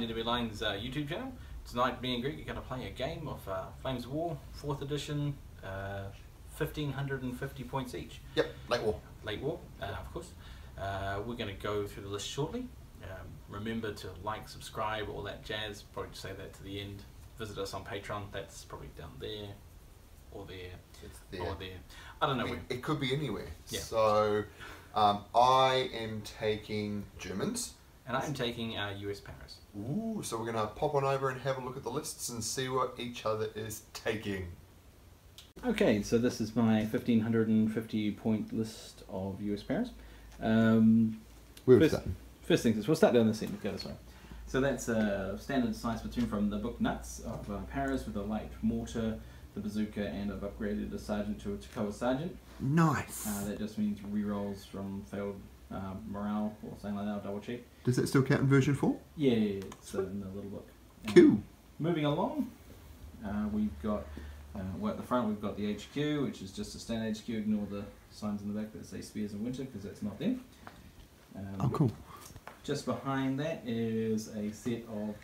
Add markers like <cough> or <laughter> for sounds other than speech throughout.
IDW Lines uh, YouTube channel. Tonight, me and Greg are going to play a game of uh, Flames of War, 4th edition, uh, 1550 points each. Yep, late war. Late War, uh, of course. Uh, we're going to go through the list shortly. Um, remember to like, subscribe, all that jazz. Probably say that to the end. Visit us on Patreon. That's probably down there, or there, It's there. or there. I don't know It, where. it could be anywhere. Yeah. So, um, I am taking Germans. And I'm taking uh, US Paras. Ooh, so we're gonna pop on over and have a look at the lists and see what each other is taking. Okay, so this is my 1550 point list of US Paras. Um, Where was that? First things first, we'll start down this end, go this way. So that's a standard size platoon from the book Nuts of uh, Paras with a light mortar, the bazooka, and I've upgraded a sergeant to a Toccoa sergeant. Nice. Uh, that just means rerolls from failed uh, morale or something like that, I'll double check. Does that still count in version four? Yeah, yeah, yeah, it's uh, in the little book. Um, Cool. Moving along, uh, we've got, uh, well, at the front we've got the HQ, which is just a standard HQ. Ignore the signs in the back that say Spears in Winter because that's not them. Um, Oh, cool. Just behind that is a set of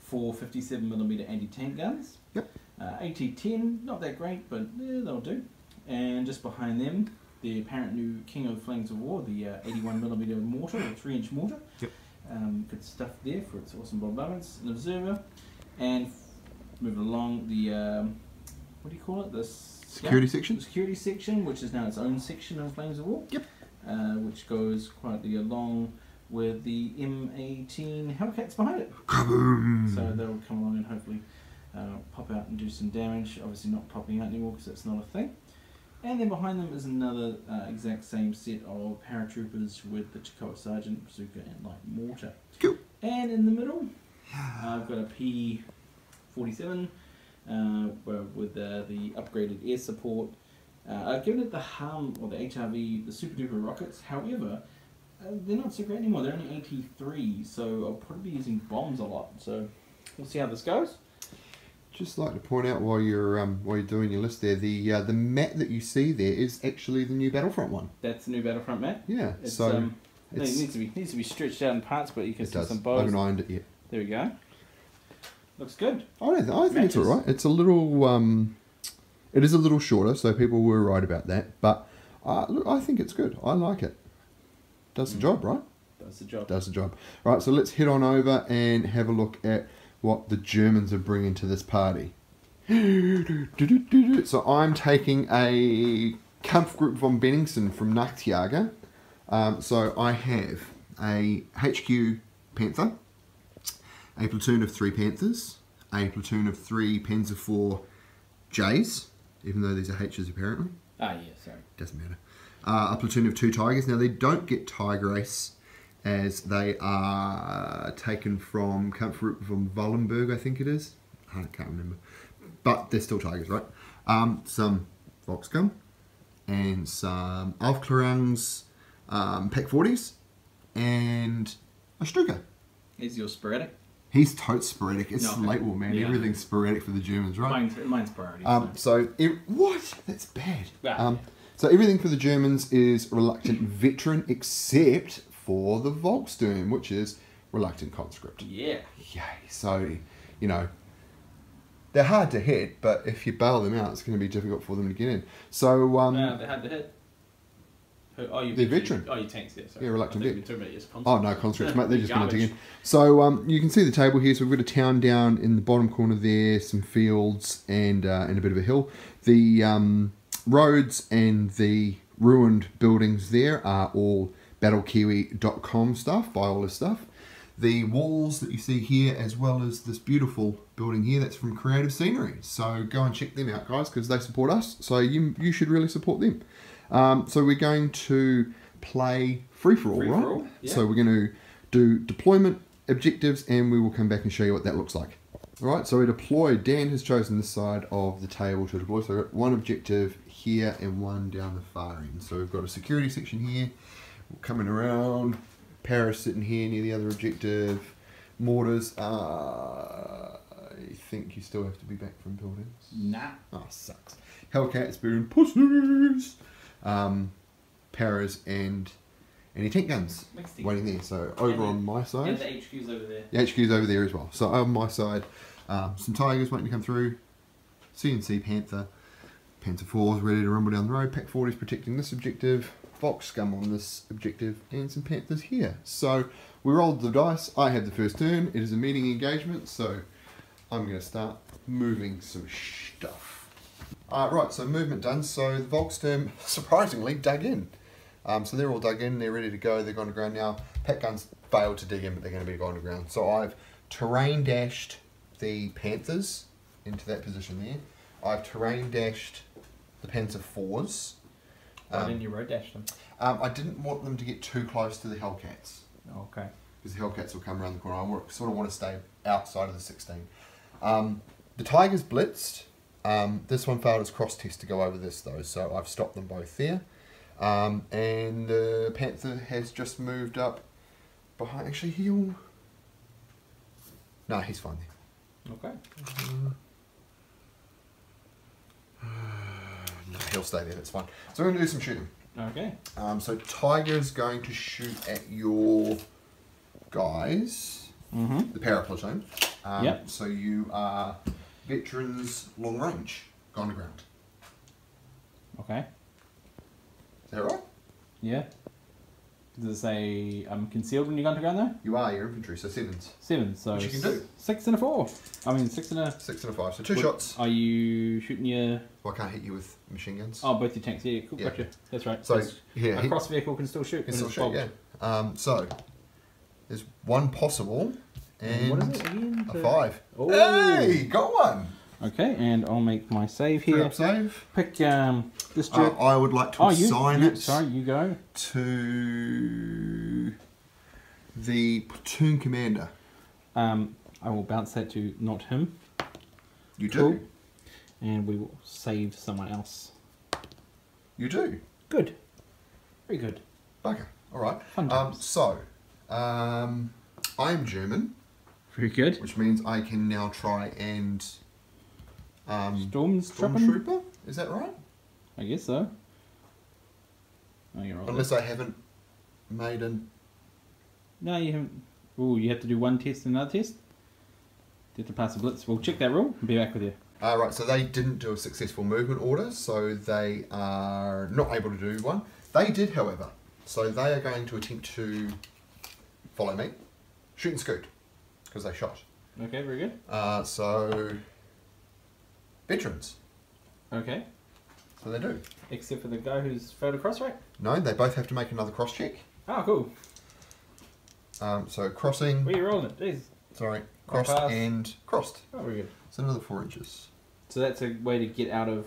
four 57mm anti-tank guns. Yep. Uh, AT-10, not that great, but eh, they'll do. And just behind them, the apparent new King of Flames of War, the uh, 81mm mortar, or 3-inch mortar. Yep. Um, good stuff there for its awesome bombardments. An observer. And f- moving along, the, um, what do you call it? The Security yeah, section? the security section, which is now its own section of Flames of War. Yep. Uh, which goes quietly along with the M18 Hellcats behind it. Kaboom! So they'll come along and hopefully uh, pop out and do some damage. Obviously not popping out anymore because that's not a thing. And then behind them is another uh, exact same set of paratroopers with the Toccoa Sergeant, Bazooka, and Light Mortar. Cool. And in the middle, I've got a P47 uh, with uh, the upgraded air support. Uh, I've given it the HARM or the HRV, the Super Duper rockets. However, uh, they're not so great anymore. They're only AT 3, so I'll probably be using bombs a lot. So we'll see how this goes. Just like to point out while you're um, while you're doing your list there, the uh, the map that you see there is actually the new Battlefront one. That's the new Battlefront map. Yeah. It's, so um, it needs to be needs to be stretched out in parts, but you can see does. some I haven't ironed it yet. There we go. Looks good. I don't. Th- I think it's all right. It's a little. Um, it is a little shorter, so people were right about that. But uh, look, I think it's good. I like it. Does the Mm. job, right? Does the job. Does the job. Right. So let's head on over and have a look at what the Germans are bringing to this party. <gasps> So I'm taking a Kampfgruppe von Benningsen from Nachtjager. Um, so I have a HQ Panther, a platoon of three Panthers, a platoon of three Panzer IV Js, even though these are H's apparently, Ah, yeah. Sorry. doesn't matter. Uh, a platoon of two Tigers. Now they don't get Tiger Ace as they are taken from Kampfgruppe von Wallenberg, I think it is. I can't remember. But they're still Tigers, right? Um, some Volksgun and some Aufklärungs um, Pak 40s and a Stuka. Is your sporadic? He's totes sporadic. It's No. late war, man. Yeah. Everything's sporadic for the Germans, right? Mine's, mine's priority. Um, so. so, it, what? That's bad. Ah. Um, so everything for the Germans is reluctant veteran, except for the Volkssturm, which is reluctant conscript. Yeah. Yay! So, you know, they're hard to hit, but if you bail them out, it's going to be difficult for them to get in. So, um, Uh, they had to hit. Who- Oh, you The veteran. Oh, you tanks, yeah. Sorry. Yeah, reluctant vet. were talking about just Oh no, conscripts. conscripts, <laughs> mate. They're just going to dig in. So um, you can see the table here. So we've got a town down in the bottom corner there, some fields and uh, and a bit of a hill. The um, roads and the ruined buildings there are all battlekiwi.com stuff. Buy all this stuff. The walls that you see here, as well as this beautiful building here, that's from Creative Scenery. So go and check them out, guys, because they support us. So you you should really support them. Um, so we're going to play free for all, right? Free-for-all, yeah. So we're going to do deployment objectives, and we will come back and show you what that looks like. All right. So we deploy. Dan has chosen this side of the table to deploy. So we've got one objective here and one down the far end. So we've got a security section here, coming around. Paras sitting here near the other objective. Mortars. Uh, I think you still have to be back from buildings. Nah. Oh, sucks. Hellcats being pussies. Um, Paras and any tank guns Mixed waiting there. So over And on my side, the HQ's over there. the HQ's over there as well. So on my side, um, some Tigers waiting to come through, CNC Panther, Panzer 4s ready to rumble down the road, Pak 40s protecting this objective, Fox Scum on this objective, and some Panthers here. So we rolled the dice, I had the first turn, it is a meeting engagement, so I'm going to start moving some stuff. Uh, right, so movement done, so the Volkssturm <laughs> surprisingly dug in. Um, so they're all dug in, they're ready to go, they're gone to ground now. Pak guns failed to dig in, but they're going to be going to ground. So I've terrain dashed the Panthers into that position there. I've terrain dashed the Panzer 4s. Why Um, didn't you road dash them? um, I didn't want them to get too close to the Hellcats Okay. because the Hellcats will come around the corner. I sort of want to stay outside of the 16. Um, the Tigers blitzed. Um, this one failed its cross test to go over this though, so I've stopped them both there. Um, and the Panther has just moved up behind. Actually, he'll. No, he's fine there. Okay. No, he'll stay there. That's fine. So we're going to do some shooting. Okay. Um, so Tiger's going to shoot at your guys. Mm-hmm. the para platoon. Um, Yep. So you are veterans long range, gone to ground. Okay. Is that right? Yeah. Does it say I'm concealed when you go underground though? You are, your infantry, so sevens. Seven, so Which you can do. six and a four. I mean six and a. Six and a five, so two What- shots. Are you shooting your? Well, I can't hit you with machine guns. Oh, both your tanks. Yeah, cool. Yeah. Gotcha. That's right. So, yeah, a he- cross vehicle can still shoot. Can still shoot, yeah. Um, so, there's one possible, and what is it again? a five. Oh. Hey, got one! Okay, and I'll make my save here. up save. Pick um this Uh. I would like to oh, assign you. it Sorry, you go. to the platoon commander. Um, I will bounce that to not him, You do. And we will save someone else. You do. Good. Very good. Bugger. All right. Fun Um, so, um, I'm German, Very good. which means I can now try and um, Storms stormtrooper. Is that right? I guess so. Oh, you're right. Unless I haven't made an. No, you haven't. Oh, you have to do one test and another test. You have to pass a blitz. We'll check that rule and be back with you. Uh, right. So they didn't do a successful movement order, so they are not able to do one. They did, however. So they are going to attempt to follow me, shoot and scoot, because they shot. Okay, very good. Uh, so veterans. Okay. So they do. Except for the guy who's failed a cross rack. No, they both have to make another cross check. Oh, cool. Um, so crossing, Where are you rolling it? Jeez. sorry, crossed pass. and crossed. Oh, very good. So another four inches. So that's a way to get out of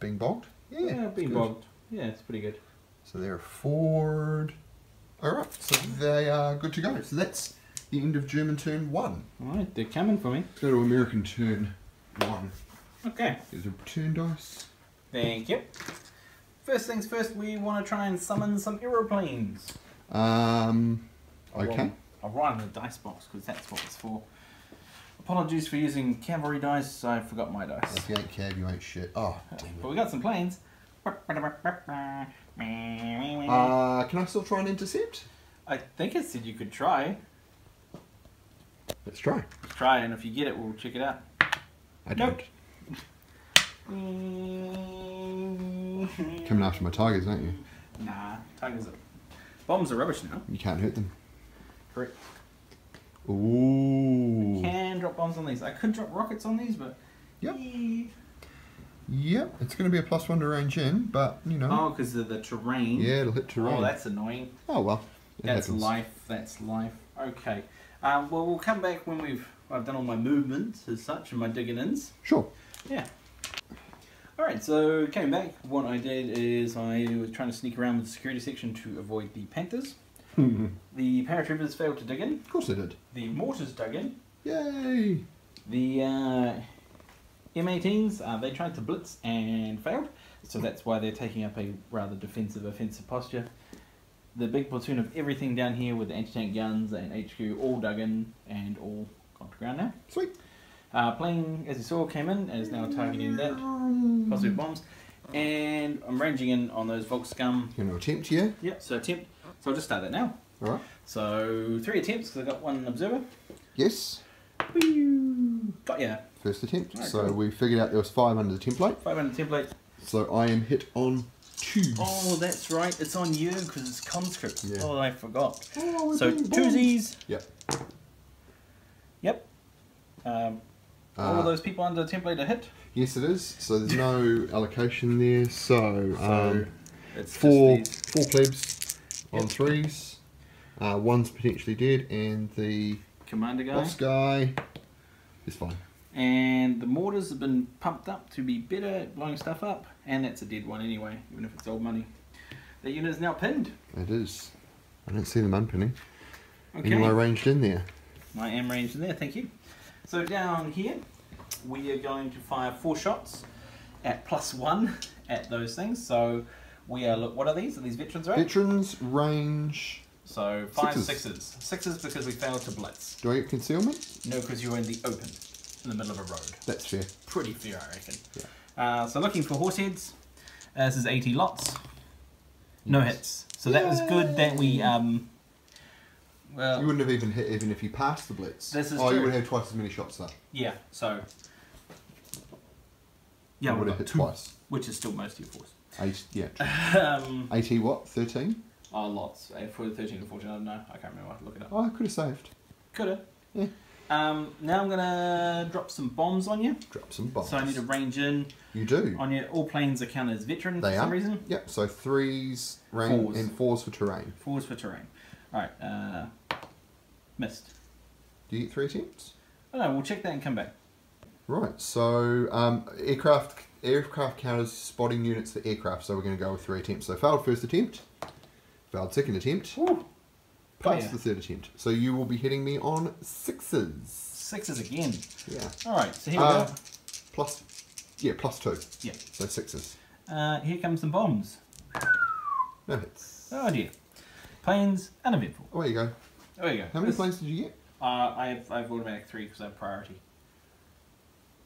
Being bogged? yeah, it's being good. bogged. Yeah, it's pretty good. So they're forward. Alright, so they are good to go. So that's the end of German turn one. All right, they're coming for me. Let's go to American turn one. Okay. There's a return dice. Thank you. First things first, we want to try and summon some aeroplanes. Um, okay. I'll write in the dice box because that's what it's for. Apologies for using cavalry dice. I forgot my dice. If you ain't cab, you ain't shit. Oh, damn But we got some planes. Uh, can I still try and intercept? I think it said you could try. Let's try. Let's try, and if you get it, we'll check it out. I Nope. don't. Coming after my tigers, aren't you? Nah, tigers are. Bombs are rubbish now. You can't hurt them. Correct. Ooh. Can drop bombs on these. I could drop rockets on these, but. Yep. Eh. Yep, it's going to be a plus one to range in, but you know. Oh, because of the terrain. Yeah, it'll hit terrain. Oh, that's annoying. Oh well. That's happens. life. That's life. Okay. Um, well, we'll come back when we've I've done all my movements as such and my digging ins. Sure. Yeah. All right. So came back. What I did is I was trying to sneak around with the security section to avoid the panthers. <laughs> The paratroopers failed to dig in. Of course they did. The mortars dug in. Yay! The uh, M18s uh, they tried to blitz and failed. So that's why they're taking up a rather defensive, offensive posture. The big platoon of everything down here with the anti-tank guns and HQ all dug in and all gone to ground now. Sweet. Uh, plane, as you saw, came in and is now targeting that. Positive bombs. And I'm ranging in on those Volk scum. Going to attempt here. Yep, so attempt. So I'll just start that now. All right. So three attempts because I've got one observer. Yes. Whee! Got ya. First attempt. Alright, so cool. we figured out there was five under the template. 500 template. So I am hit on two. Oh, that's right. It's on you because it's conscript. Yeah. Oh, I forgot. Oh, So being bombed. twosies. Yep. Yep. Um, all Uh, of those people under the template are hit. Yes, it is. So there's no <laughs> allocation there. So, So um, it's four four plebs on Yep. threes. Uh, one's potentially dead, and the the commander guy. boss guy is fine. And the mortars have been pumped up to be better at blowing stuff up. And that's a dead one anyway, even if it's old money. That unit is now pinned. It is. I don't see them unpinning. Okay. And you are ranged in there. I am ranged in there, thank you. So down here, we are going to fire four shots at plus one at those things. So we are, look, what are these? Are these veterans, right? Veterans range. so five Sixes. sixes. Sixes because we failed to blitz. Do I get concealment? No, because you're in the open, in the middle of a road. That's fair. Pretty fair, I reckon. Yeah. Uh, so looking for horse heads. Uh, this is AT lots. No Yes. hits. So that was good that we, um, well, You wouldn't have even hit even if you passed the blitz. This is oh, you would have twice as many shots though. yeah, so. Yeah, you would have hit two, twice. which is still most of your force. Eight, yeah. um, Eighty what? Thirteen? oh, lots. For the 13 and 14, I don't know. I can't remember. Look it up. Oh, I could have saved. Could have. Yeah. Um, now I'm going to drop some bombs on you. Drop some bombs. So I need to range in You do. on you. All planes are counted as veteran They for some are. reason. Yep. So threes, rain, Fours. and fours for terrain. Fours for terrain. Alright, uh, missed. Do you get three attempts? Oh no, we'll check that and come back. Right. So um, aircraft aircraft counters spotting units for aircraft. So we're going to go with three attempts. So failed first attempt. Failed second attempt. Ooh. Passed Oh, yeah. the third attempt. So you will be hitting me on sixes. Sixes again. Yeah. Alright, so here we Uh, go. plus, yeah, plus two. Yeah. So sixes. Uh, here comes some bombs. No hits. Oh dear. Planes, uneventful. Away you go. Oh, There you go. How many This- planes did you get? Uh, I have, I have automatic three because I have priority.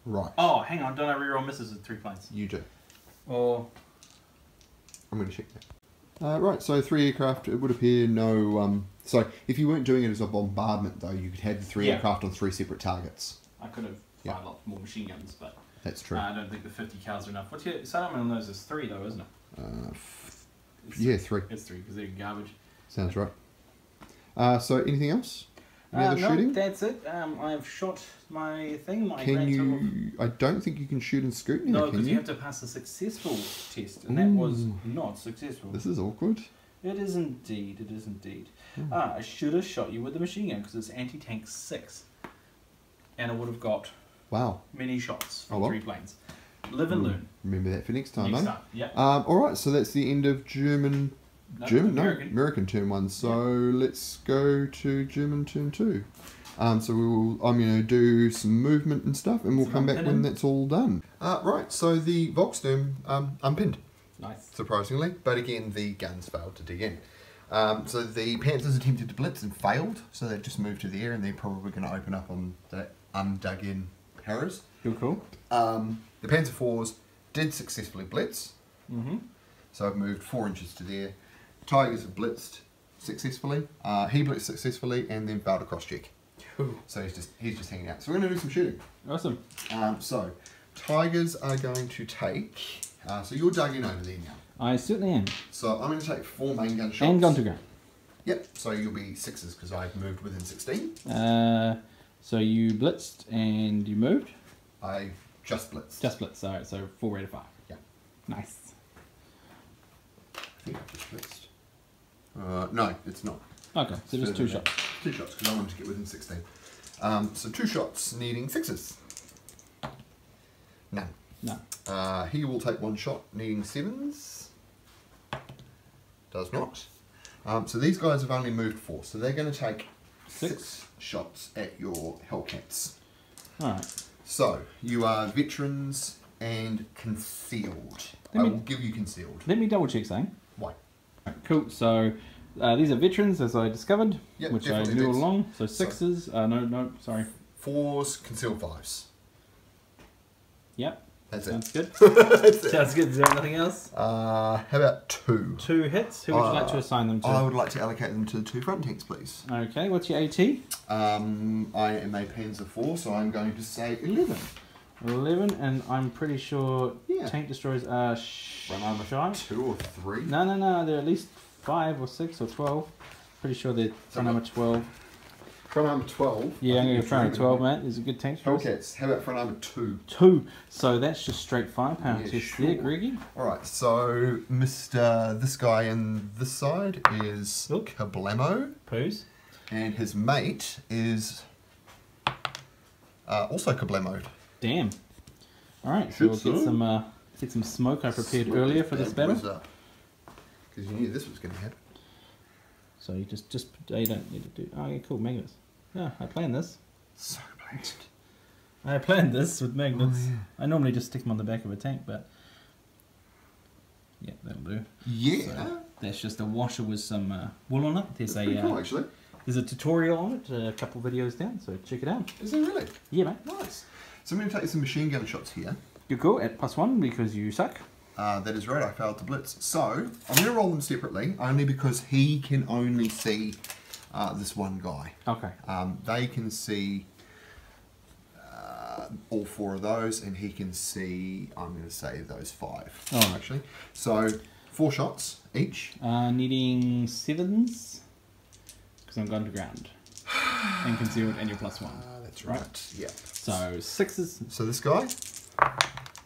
Right. Oh, hang on, don't I reroll misses with three planes? You do. Or I'm going to check that. Uh, right, so three aircraft, it would appear no. Um, so if you weren't doing it as a bombardment, though, you could have the three Yeah. aircraft on three separate targets. I could have Yeah. fired lots more machine guns, but That's true. uh, I don't think the 50 cals are enough. What's your Saddam on those is three though, isn't it? Uh, yeah, three. It's three because they're garbage. Sounds right. Uh, so anything else? Any Uh, other no, shooting? that's it. Um, I've shot my thing. My Can you? I don't think you can shoot and in scrutiny. No, because you? you have to pass a successful test, and that was not successful. This is awkward. It is indeed. It is indeed. Hmm. Ah, I should have shot you with the machine gun because it's anti-tank six, and I would have got Wow. many shots Oh, from well. three planes. Live and learn. Remember that for next time, Next eh? time. Yeah. Um, all right, so that's the end of German. No, German, American. no, American turn one. So let's go to German turn two. Um, so we will. I'm going to do some movement and stuff, and we'll Some come back when that's all done. Uh, right. So the Volkssturm um, unpinned, Nice. surprisingly, but again the guns failed to dig in. Um, so the Panthers attempted to blitz and failed, so they just moved to the air, and they're probably going to open up on the undug in Harris. Cool, cool. Um, the Panzer fours did successfully blitz, Mm-hmm. so I've moved four inches to there. Tigers have blitzed successfully. Uh, he blitzed successfully and then failed a cross check. So he's just he's just hanging out. So we're going to do some shooting. Awesome. Um, so Tigers are going to take. Uh, so you're dug in over there now. I certainly am. So I'm going to take four main gun shots. And gun to ground. Yep. So you'll be sixes because I've moved within 16. Uh, so you blitzed and you moved. I just blitzed. Just blitzed. All right. So four rate of five. Yeah. Nice. I think I just blitzed. Uh, no, it's not. Okay. So just two shots. Two shots because I wanted to get within 16. Um, so two shots needing sixes. None. No. Uh, he will take one shot needing sevens. Does not. Um, so these guys have only moved four, so they're going to take Six. six shots at your Hellcats. All right. So you are veterans and concealed. Let I me- will give you concealed. Let me double check something. Why? Right, cool. So uh, these are veterans, as I discovered, Yep, which I knew all along. So So- sixes. Uh, no, no. Sorry. Fours, concealed fives. Yep. That's Sounds it. good. <laughs> That's it. Sounds good. Is there anything else? Uh, how about two? Two hits. Who would you like to Uh, assign them to? I would like to allocate them to the two front tanks, please. Okay, what's your AT? Um, I am a Panzer 4, so I'm going to say 11. 11, and I'm pretty sure Yeah. tank destroyers are sh- Front shy. Two or three? No, no, no, they're at least 5 or 6 or 12. Pretty sure they're front armor 12. Front armor 12. Yeah, I I'm going you're to front armor 12, mate. Is a good tank destroyer. Hellcats. How about front armor 2? 2. So that's just straight firepower Yeah, test sure. there, Greggy. Alright, so Mr. This guy on this side is Look. Kablamo, Poos. and his mate is uh, also Kablamo. Damn. Alright, so Should we'll get so. some, uh, get some smoke I prepared earlier for this battle. Because you knew this was going to happen. So you just, just, oh, you don't need to do, oh yeah, cool, magnets. Yeah, I planned this. So planned. <laughs> I planned this with magnets. Oh, yeah. I normally just stick them on the back of a tank, but yeah, that'll do. Yeah. So that's just a washer with some uh, wool on it. There's That's a cool, uh, actually. there's a tutorial on it, a couple videos down. So check it out. Is it really? Yeah, mate. Nice. So I'm going to take some machine gun shots here. You're cool at plus one because you suck. Uh, that is right, I failed to blitz. So, I'm going to roll them separately, only because he can only see uh, this one guy. Okay. Um, they can see uh, all four of those, and he can see, I'm going to say, those five, right. actually. So, four shots each. Uh, needing sevens because I'm gone to ground and concealed and you're plus one. That's Right. Yeah. So sixes. So, this guy,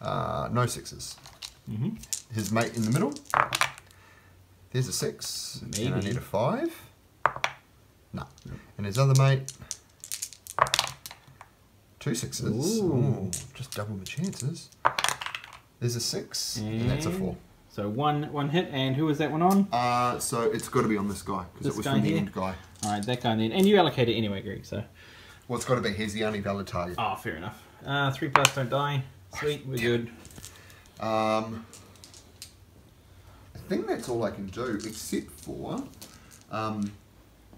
uh, no sixes. Mm-hmm. His mate in the middle. There's a six. And I Maybe. need a five. No. And his other mate. Two sixes. Ooh. Ooh, just double the chances. There's a six, and that's a four. So one one hit, and who was that one on? Uh, so it's got to be on this guy because it was from the end guy. All right, that guy then, and you allocate it anyway, Greg. So Well, it's got to be. He's the only valid target. oh, fair enough. Uh, three plus don't die. Sweet, we're good. Um, I think that's all I can do, except for um,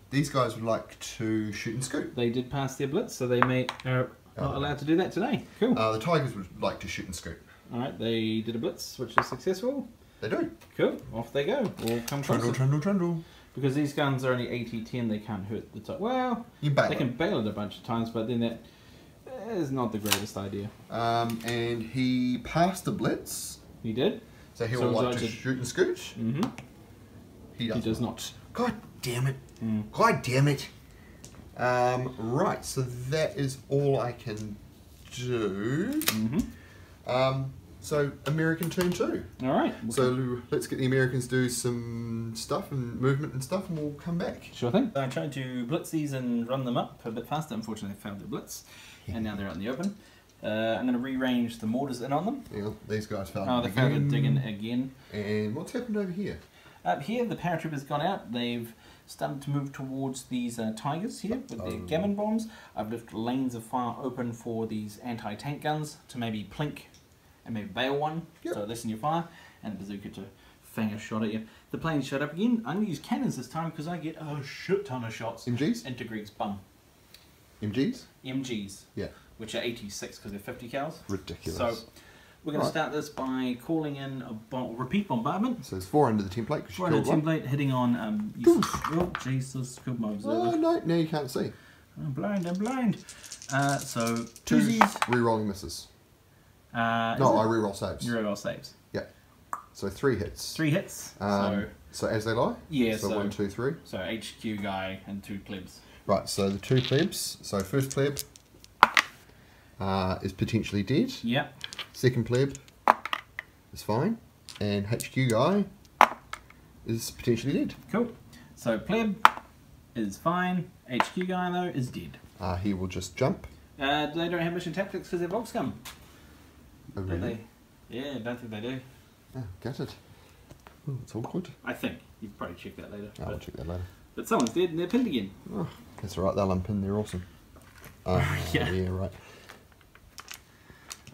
these guys would like to shoot and scoop. They did pass their blitz, so they may are not Oh. allowed to do that today. Cool. Uh, the tigers would like to shoot and scoop. All right, they did a blitz, which is successful. They do. Cool. Off they go. All come Trundle, closer. trundle, trundle. Because these guns are only AT-10, they can't hurt the top. Well, You bail they it. can bail it a bunch of times, but then that is not the greatest idea. Um, and he passed the blitz, He did? so he So would like to shoot and scoot. Mm-hmm. He does, He does not. God damn it. Mm. God damn it. Um, right, so that is all I can do. Mm-hmm. Um, so, American turn two. All right. So, let's get the Americans do some stuff and movement and stuff, and we'll come back. Sure thing. I tried to blitz these and run them up a bit faster. Unfortunately, I failed the blitz, and now they're out in the open. Uh, I'm going to rearrange the mortars in on them. Hang on, these guys found Oh, they found it again. digging again. And what's happened over here? Up here, the paratroopers gone out. They've started to move towards these uh, tigers here with their Oh. gammon bombs. I've left lanes of fire open for these anti-tank guns to maybe plink and maybe bail one, Yep. so lessen your fire, and the bazooka to fang a shot at you. The plane shut up again. I'm going to use cannons this time because I get a shit ton of shots MGs? into Greg's bum. MGs? MGs, Yeah. which are AT 6 because they're 50 cals. Ridiculous. So we're going Right. to start this by calling in a bo- repeat bombardment. So it's four under the template Four a one. template, hitting on. Um, oh, Jesus, killed my Oh, no, now you can't see. I'm blind, I'm blind. Uh, so, Two twosies. re-rolling misses. Uh, No, I reroll saves. Zero roll saves. Yeah. So three hits. Three hits. Um, so as they lie? Yeah, So, so- one, two, three. so, so HQ guy and two plebs. Right, so the two plebs. So first pleb uh, is potentially dead. Yeah. Second pleb is fine. And HQ guy is potentially dead. Cool. So, pleb is fine. HQ guy, though, is dead. Uh, he will just jump. Uh, they don't have mission tactics because they're Volkscum. Oh, really? they? Yeah, I don't think they do. Oh, get it. Oh, it's awkward. I think. You can probably check that later. I'll but, check that later. but someone's dead and they're pinned again. Oh, that's alright, they'll unpin, they're awesome. Uh, <laughs> Yeah. yeah, right.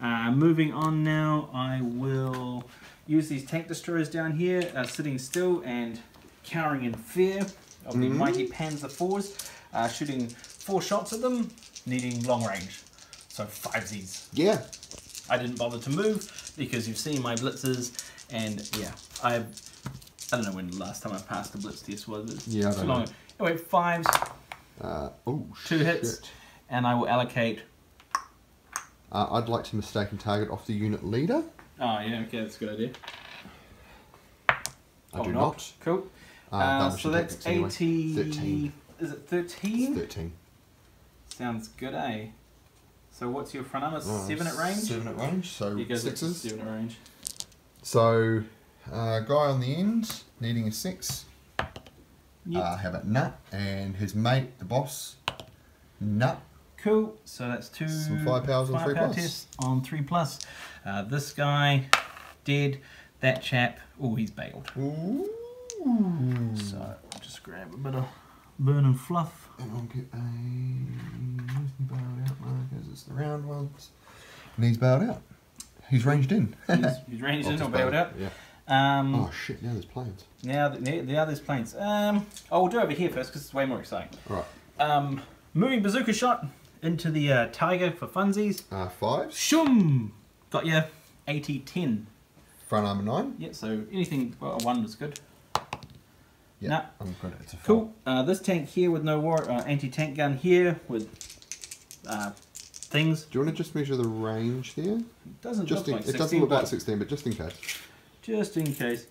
Uh, moving on now, I will use these tank destroyers down here, uh, sitting still and cowering in fear of the Mhm. mighty Panzer IVs, uh, shooting four shots at them, needing long range. So five Zs. Yeah. I didn't bother to move because you've seen my blitzes, and yeah, I I don't know when the last time I passed the blitz test was. It's Yeah, I don't long. know. Anyway, fives, Uh, oh, two hits, shit. and I will allocate. Uh, I'd like to mistake and target off the unit leader. Oh yeah, okay, that's a good idea. I Oh, do not. not. Cool. Uh, Uh, so that's tactics anyway. 13. Is it 13? 13. Sounds good, eh? So what's your front armor? Uh, seven at range? Seven at range, so You guys sixes. Seven at range. So, uh, guy on the end, needing a six. Yep. Uh, how about Nut and his mate, the boss, Nut. cool. So that's two. Some firepowers on three firepower plus. tests on three plus. Uh, this guy, dead. That chap, oh, he's bailed. Ooh. So I'll just grab a bit of burning fluff. And I'll get a where's the bailed out markers. It's the round ones. And he's bailed out. He's ranged in. He's, he's <laughs> ranged Or in or just bailed out. Yeah. Um, Oh shit! Now there's planes. Now, the, the other's planes. Um, oh, we'll do over here first because it's way more exciting. Right. Um, moving bazooka shot into the uh, tiger for funsies. Uh, five. Shum! Got you AT 10. Front armor nine. Yeah, so anything, well, a 1 was good. Yeah. Nah. I'm good. It's a five. Cool. Uh, this tank here with no war, uh, anti tank gun here with uh, things. Do you want to just measure the range there? Doesn't Just look in, like it doesn't look like 16, but just in case. just in case.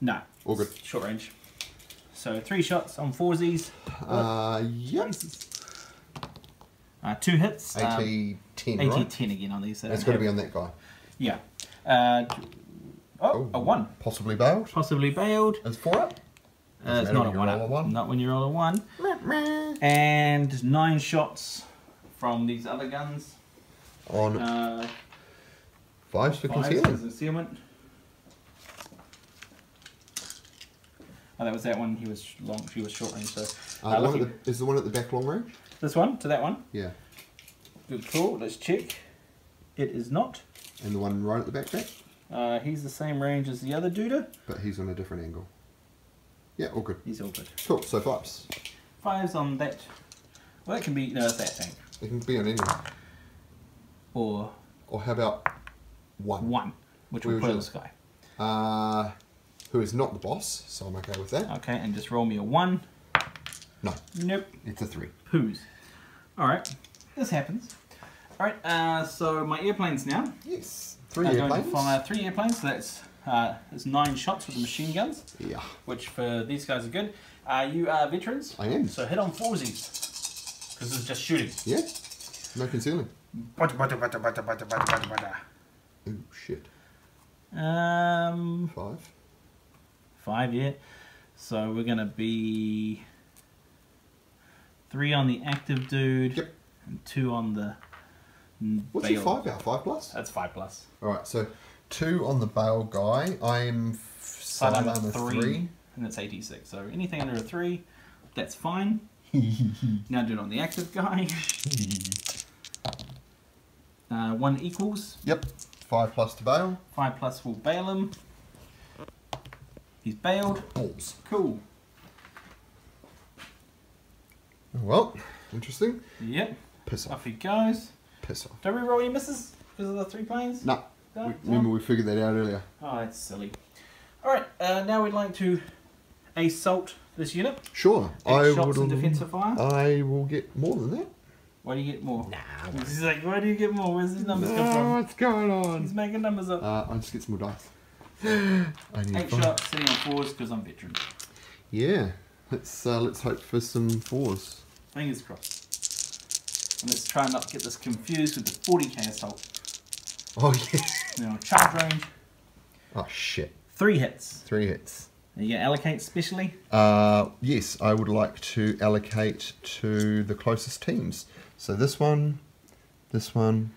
No. All good. Short range. So three shots on foursies. Uh, yep. Uh, two hits. AT, um, 10, AT right? 10 again on these. It's got to be on that guy. Yeah. Uh, oh, a one. Possibly bailed. Possibly bailed. It's four up. Uh, it's not a one, up. a one. Not when you roll a one. And nine shots from these other guns. On Uh, fives for five concealment. Oh, that was that one. He was long. She was short range. So Uh, uh, the one at the, is the one at the back long range? this one to that one. Yeah. Good call. Let's check. It is not. And the one right at the back back? Uh, he's the same range as the other dude. But he's on a different angle. Yeah, all good. He's all good. Cool, so fives. Fives on that. Well, that can be no, it's that tank. It can be on anyone. Or Or how about one? one, which Where will was put this guy. Uh, who is not the boss, so I'm okay with that. Okay, and just roll me a one. No, Nope. it's a three. Poos. Alright, this happens. Alright, uh, so my airplanes now. Yes. Three are going to airplanes. fire three airplanes, so that's, uh, that's nine shots with the machine guns, Yeah. which for these guys are good. Uh, you are veterans. I am. So hit on foursies. Because this is just shooting. Yeah. No concealing. Butter, butter, butter, butter, butter, butter, butter, butter. Oh shit. Um, Five. five, yeah. So we're going to be three on the active dude Yep. and two on the What's bail. your five out? Five plus? That's five plus. Alright, so two on the bail guy. I'm f- Side side armor armor three, three. and that's AT 6. So anything under a three, that's fine. <laughs> now do it on the active guy. <laughs> Uh, one equals. Yep. Five plus to bail. Five plus will bail him. He's bailed. Balls. Cool. Well, interesting. Yep. Piss off. Off he goes. Piss off. Don't we roll any misses because of the three planes? No. No? We, No? remember we figured that out earlier. Oh, that's silly. Alright, uh, now we'd like to assault this unit. Sure. Eight I shots will. defensive fire. I will get more than that. Why do you get more? Nah. He's like, why do you get more? Where's these numbers come from? what's going on? He's making numbers up. Uh, I'll just get some more dice. <gasps> I need Eight five. shots sitting on fours because I'm veteran. Yeah. Let's uh, let's hope for some fours. Fingers crossed. And let's try and not get this confused with the 40k assault. Oh <laughs> yeah. Now, charge range, Oh shit. three hits. Three hits. Are you going to allocate specially? Uh, yes, I would like to allocate to the closest teams. So this one, this one,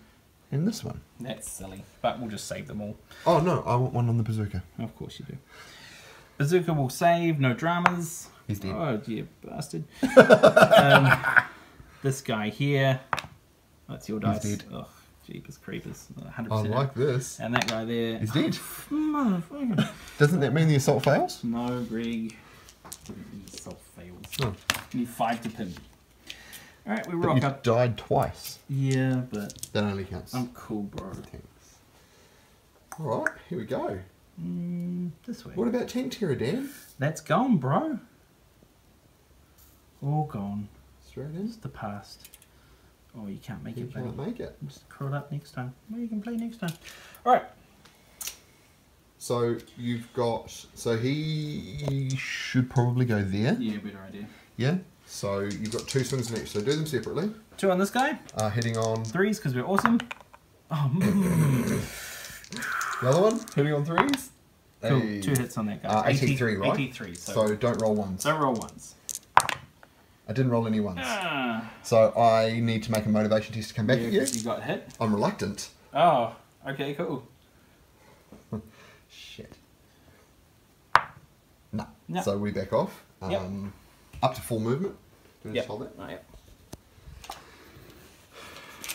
and this one. That's silly, but we'll just save them all. Oh no, I want one on the bazooka. Of course you do. Bazooka will save, no dramas. He's dead. Oh, you bastard. <laughs> um, this guy here, that's your dice. dead. Ugh, jeepers creepers. 100%. I like this. And that guy there. He's dead. <laughs> Motherfucker. Doesn't that mean the assault fails? No, Greg. Assault fails. Oh. You need five to pin. Alright, we But rock you up. died twice. Yeah, but That only counts. I'm cool, bro. Thanks. All right, here we go. Mm, this way. What about Tank Terror, Dan? That's gone, bro. All gone. Straight in. It's the past. Oh, you can't make You it, buddy. can't make it. Just curl up next time. Well, you can play next time. All right. So you've got. So he should probably go there. Yeah, better idea. Yeah. So you've got two swings in each. So do them separately. Two on this guy. Uh, hitting on Threes because we're awesome. Oh, mm. the other one. Hitting on threes. cool. Hey. Two hits on that guy. Uh, 83, right? 83. So, So don't roll ones. Don't roll ones. I didn't roll any ones. Ah. So I need to make a motivation test to come back at you. you got hit. I'm reluctant. Oh, okay, cool. <laughs> Shit. No. No. So we back off. Um, Up to full movement. Do you Yep. just hold that? Oh, yep.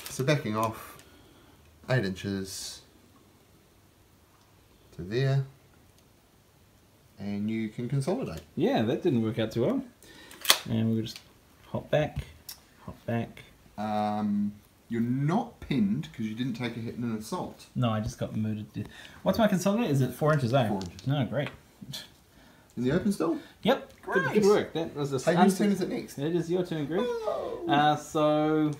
So backing off eight inches to there, and you can consolidate. Yeah, that didn't work out too well. And we'll just hop back, hop back. Um, you're not pinned because you didn't take a hit in an assault. No, I just got mooted. to- What's my consolidate? Is it four inches, eh? Four inches. No, great. Is the open still? Yep, Great. good work. That was a Hey, whose turn is it next? It is your turn, Greg. Oh. Uh, so,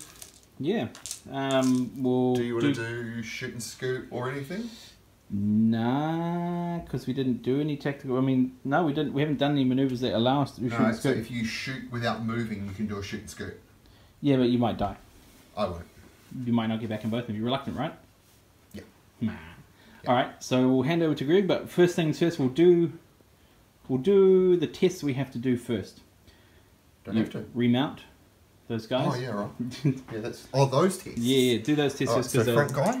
yeah. Um, we'll do you want to do shoot and scoot or anything? Nah, because we didn't do any tactical. I mean, no, we didn't. We haven't done any maneuvers that allow us to shoot No, and so scoot. if you shoot without moving, you can do a shoot and scoot. Yeah, but you might die. I won't. You might not get back in both of them. You're reluctant, right? Yeah. Nah. All right, so we'll hand over to Greg. But first things first, we'll do we'll do the tests we have to do first. Don't You have to. remount those guys. Oh yeah, right. <laughs> Yeah, that's. Oh, those tests. yeah, yeah, do those tests Alright, first. so front guy.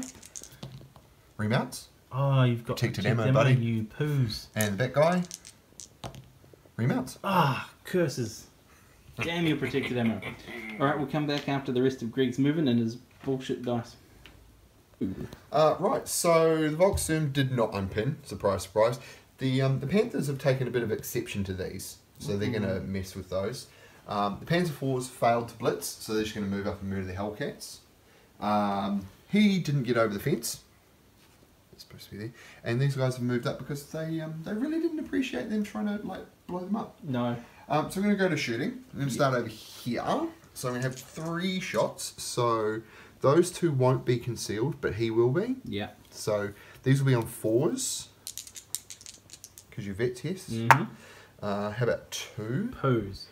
Remounts. Oh, you've got Protected protected ammo, buddy. You poos. And back guy. Remounts. Ah, curses. Damn your protected ammo. Alright, we'll come back after the rest of Greg's moving and his bullshit dice. Uh, right, so the Volksum did not unpin. Surprise, surprise. The um, the Panthers have taken a bit of exception to these, so they're going to mess with those. Um, the Panzer fours failed to blitz, so they're just going to move up and murder the Hellcats. Um, he didn't get over the fence. It's supposed to be there, and these guys have moved up because they um, they really didn't appreciate them trying to like blow them up. No. Um, so I'm going to go to shooting. I'm going to start over here. So I'm going to have three shots. So those two won't be concealed, but he will be. Yeah. So these will be on fours. Because you vet test. Mm-hmm. Uh, how about two? Pose.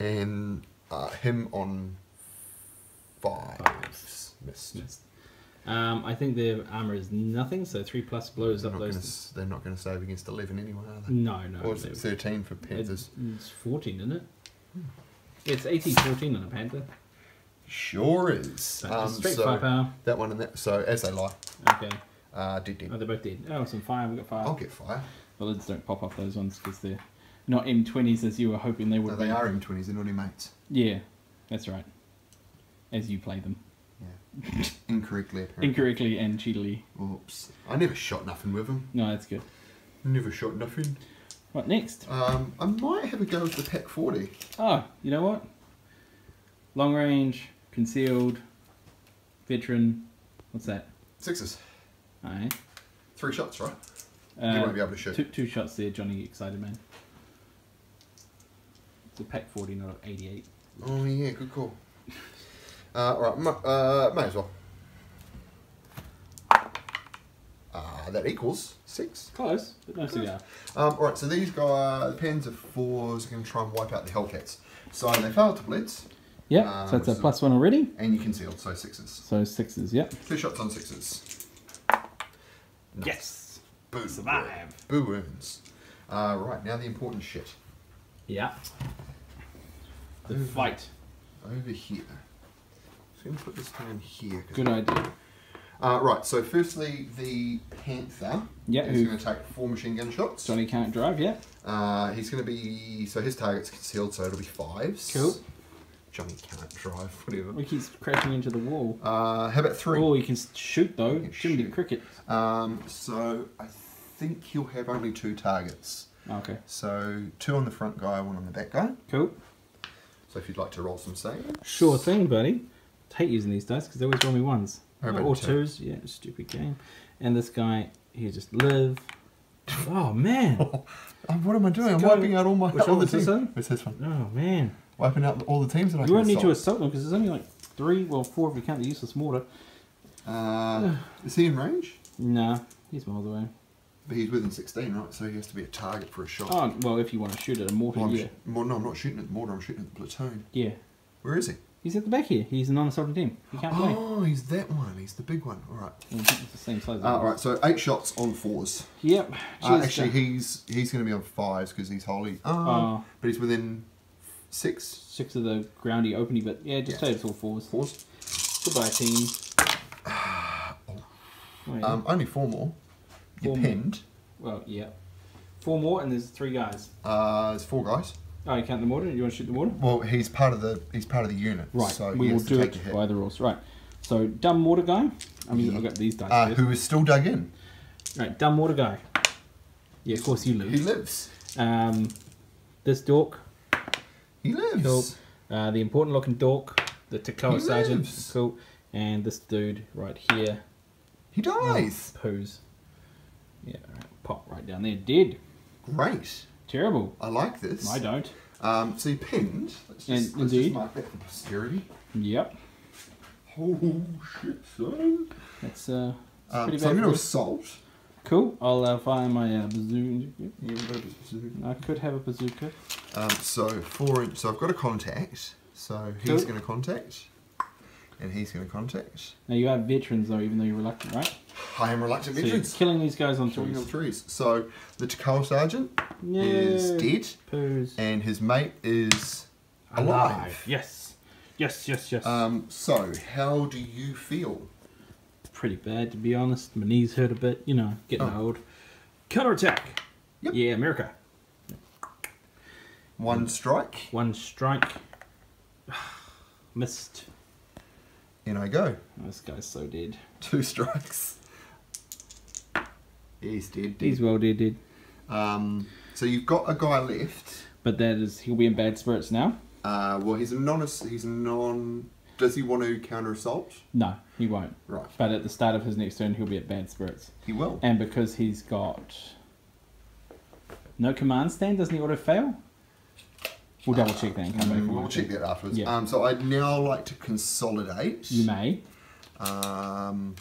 And uh, him on fives. Missed. Missed. Um, I think their armor is nothing, so three plus blows They're up those. gonna, they're not going to save against 11 anyway, are they? No, no. Or is it 13 for Panthers? It's 14, isn't it? It's 18 14 on a Panther. Sure is. So Um, straight so firepower. that one and that. So as they lie, Okay. uh, dead dead. Oh, they're both dead. Oh, some fire. We got fire. I'll get fire. The lids don't pop off those ones because they're not M20s as you were hoping they would No, be. they are M20s, they're not mates. Yeah, that's right. As you play them. <laughs> Incorrectly, apparently. Incorrectly and cheatily. Oops. I never shot nothing with them. No, that's good. Never shot nothing. What next? Um, I might have a go with the Pak 40. Oh, you know what? Long range, concealed, veteran. What's that? Sixes. Aye. Three shots, right? Uh, you won't be able to shoot. Two, two shots there, Johnny Excited Man. It's a Pak 40, not an 88. Oh, yeah, good call. Uh, alright, uh, may as well. Uh, that equals six. Close, but no cigar. Um, alright, so these guys, the Panzer fours are going to try and wipe out the Hellcats. So they failed to blitz, Yep, Um, so it's a plus one already. and you concealed, so sixes. So sixes, yep. Two shots on sixes. Nice. Yes! Boo. Survive. Boo wounds. Uh, right, now the important shit. Yeah. The Over- fight. Over here. Going to put this down here. Good idea. Uh, right, so firstly, the Panther Yeah, is going to take four machine gun shots. Johnny can't drive yeah. Uh, he's going to be, so his target's concealed, so it'll be fives. Cool. Johnny can't drive, whatever. He keeps crashing into the wall. Uh, how about three? Oh, he can shoot though. can Shouldn't be shoot. cricket. Um, so I think he'll have only two targets. Okay. So two on the front guy, one on the back guy. Cool. So if you'd like to roll some save. Sure thing, buddy. I hate using these dice because they always roll me ones. How about or two? twos, yeah, stupid game. And this guy, he just live. Oh man, <laughs> Oh, what am I doing? I'm wiping out all my which all the teams. one? It's this one. oh man. Wiping out all the teams that I You won't need to assault. them because there's only like three, well, four if you count the useless mortar. Uh, <sighs> is he in range? Nah, he's miles away. But he's within 16, right? So he has to be a target for a shot. Oh well, if you want to shoot at a mortar, Well, yeah, no, I'm not shooting at the mortar. I'm shooting at the platoon. yeah. Where is he? He's at the back here. He's a non-assaulting team. He can't play. Oh, he's that one. He's the big one. All right. Well, It's the same size. Uh, all right. So eight shots on fours. Yep. Uh, actually, he's he's going to be on fives because he's holy. Um, Oh. But he's within six six of the groundy opening, but yeah, just Yeah. say it's all fours. fours. Goodbye, team. <sighs> Oh, yeah. Um, only four more. You're more. pinned. well, yeah. Four more, and there's three guys. Uh, there's four guys. Oh, you count the mortar? You want to shoot the mortar? Well, he's part of the he's part of the unit. Right. So we will do take it by the rules. Right. So, dumb mortar guy. I mean, Yeah. I've got these dice. Uh, who is still dug in? Right, dumb mortar guy. Yeah, of course you He lives. Um, this dork. He lives. Cool. Uh, the important looking dork. The Toccoa He sergeant. lives. Cool. And this dude right here. He dies. Pose. Yeah, right, pop right down there. Dead. Great. Terrible. I like this. I don't. Um, so you pinned. Let's just, And let's indeed. just mark that for posterity. Yep. Oh shit, son. That's uh, Um, pretty so I'm gonna assault. Cool. I'll uh, fire my uh, bazooka. Yeah, but it's- I could have a bazooka. Um, so four. So I've got a contact. So he's Cool. going to contact, and he's going to contact. Now you are veterans though, even though you're reluctant, right? I am reluctant So you're veterans. killing these guys on Killing on threes. threes. So the Toccoa sergeant Yeah. is dead, Poos. and his mate is alive. Yes. Yes. Yes. Yes. Um, so how do you feel? Pretty bad to be honest. My knees hurt a bit. You know, getting Oh. old. Counter attack. Yep. Yeah, America. One strike, One strike. <sighs> Missed. in I go. This guy's so dead. Two strikes. He's dead. dead. He's well dead, dead. Um, so you've got a guy left. But that is, he'll be in bad spirits now. Uh, well, he's a non. He's a non. Does he want to counter assault? No, he won't. Right. But at the start of his next turn, he'll be at bad spirits. He will. And because he's got no command stand, doesn't he auto fail? We'll double check that and come back. Mm, we'll check that afterwards. Yeah. Um, so I'd now like to consolidate. You may. Um,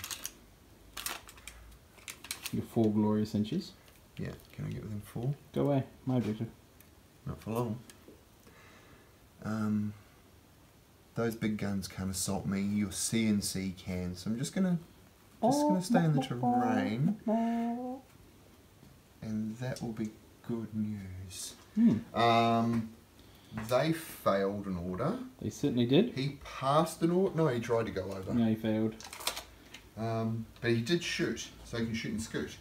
Your four glorious inches. yeah. Can I get within four? Go away. My objective. Not for long. Um, those big guns can't assault me. Your CNC can. So I'm just gonna just gonna stay in the terrain, and that will be good news. Hmm. Um, they failed an order. They certainly did. He passed an order. No, he tried to go over. No, he failed. Um, but he did shoot, so he can shoot and scoot.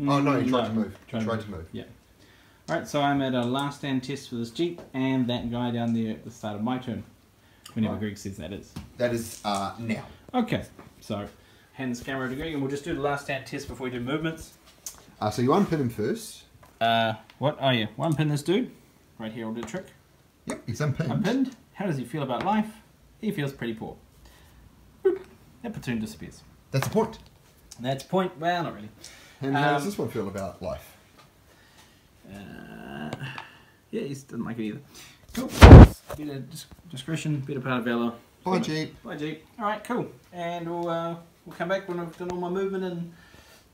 Oh no, he Mm, tried to move. He tried to move. Yeah. Alright, so I'm at a last stand test for this Jeep and that guy down there at the start of my turn. Whenever Right. Greg says that is. That is uh, now. Okay, so hand this camera to Greg and we'll just do the last stand test before we do movements. Uh, so you unpin him first. Uh, what? Oh yeah, one pin this dude. Right here, I'll do the trick. Yep, he's unpinned. Unpinned. How does he feel about life? He feels pretty poor. Boop. Platoon disappears. That's the point. That's point. Well, not really. And how does Um, this one feel about life? Uh, yeah, he doesn't like it either. Cool. Bit of dis- discretion, bit of part of valor. Bye, Jeep. Bye, Jeep. All right, cool. And we'll uh, we'll come back when I've done all my movement and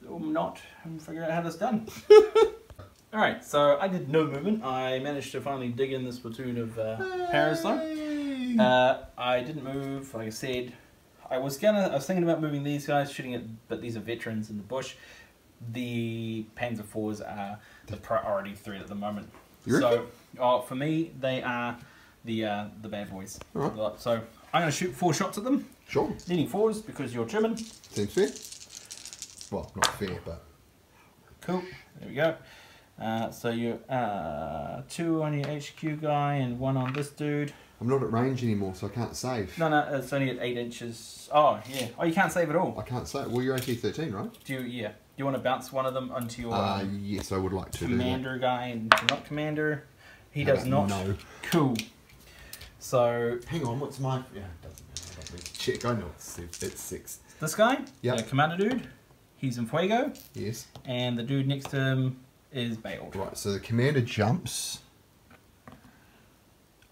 or not and figure out how that's done. <laughs> all right, so I did no movement. I managed to finally dig in this platoon of uh, Paras though. Uh, I didn't move, like I said. I was gonna. I was thinking about moving these guys, shooting it, but these are veterans in the bush. The Panzer fours are the priority threat at the moment. You so, oh, for me, they are the uh, the bad boys. Alright. So I'm gonna shoot four shots at them, Sure. needing fours because you're German. Seems fair. Well, not fair, but Cool. There we go. Uh, so you uh, two on your HQ guy and one on this dude. I'm not at range anymore, so I can't save. No, no, it's only at eight inches. Oh yeah. Oh, you can't save at all. I can't save. Well, you're AT13, right? Do you, yeah. Do you want to bounce one of them onto your Uh, um, yes, I would like to. commander guy and not commander? He How does not. no? Cool. So Hang on, what's my? Yeah, it doesn't matter. Me check. I know it's, it's six. This guy, Yeah. the commander dude, he's in Fuego, Yes. and the dude next to him is bailed. Right, so the commander jumps.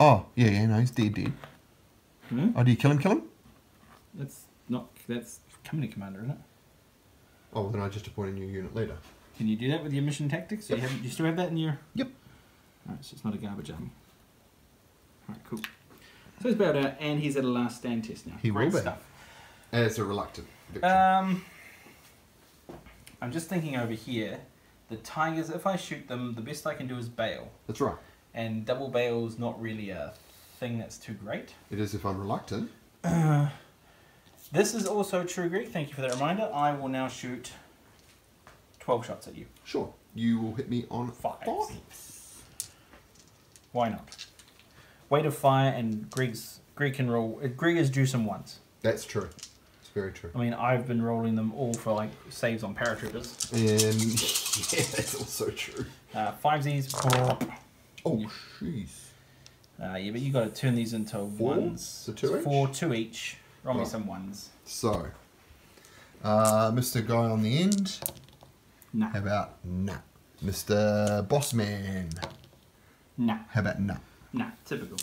Oh, yeah, yeah, no, he's dead, dead. Hmm? Oh, do you kill him, kill him? That's not that's company commander, isn't it? Oh, then I just appoint a new unit leader. Can you do that with your mission tactics? Do you, have, do you still have that in your? Yep. Alright, so it's not a garbage army. Alright, cool. So he's bailed out, and he's at a last stand test now. He will be. stuff. As a reluctant victim. Um, I'm just thinking over here. The tigers, if I shoot them, the best I can do is bail, That's right. And double bail's not really a thing that's too great. It is if I'm reluctant. <clears throat> This is also true, Greg. Thank you for that reminder. I will now shoot 12 shots at you. Sure. You will hit me on Five. five. Why not? Weight of fire and Greg's Greg can roll. uh, Greg is due some ones. That's true. It's very true. I mean, I've been rolling them all for like saves on paratroopers. And <laughs> yeah, that's also true. Uh, five Z's. Uh, Oh, jeez. yeah, but you got to turn these into Four? ones. So two Four, each? two each. Roll me Right. some ones. So, uh, Mr. Guy on the end. Nah, How about nah? Mr. Bossman. nah, How about nah? nah. Typical.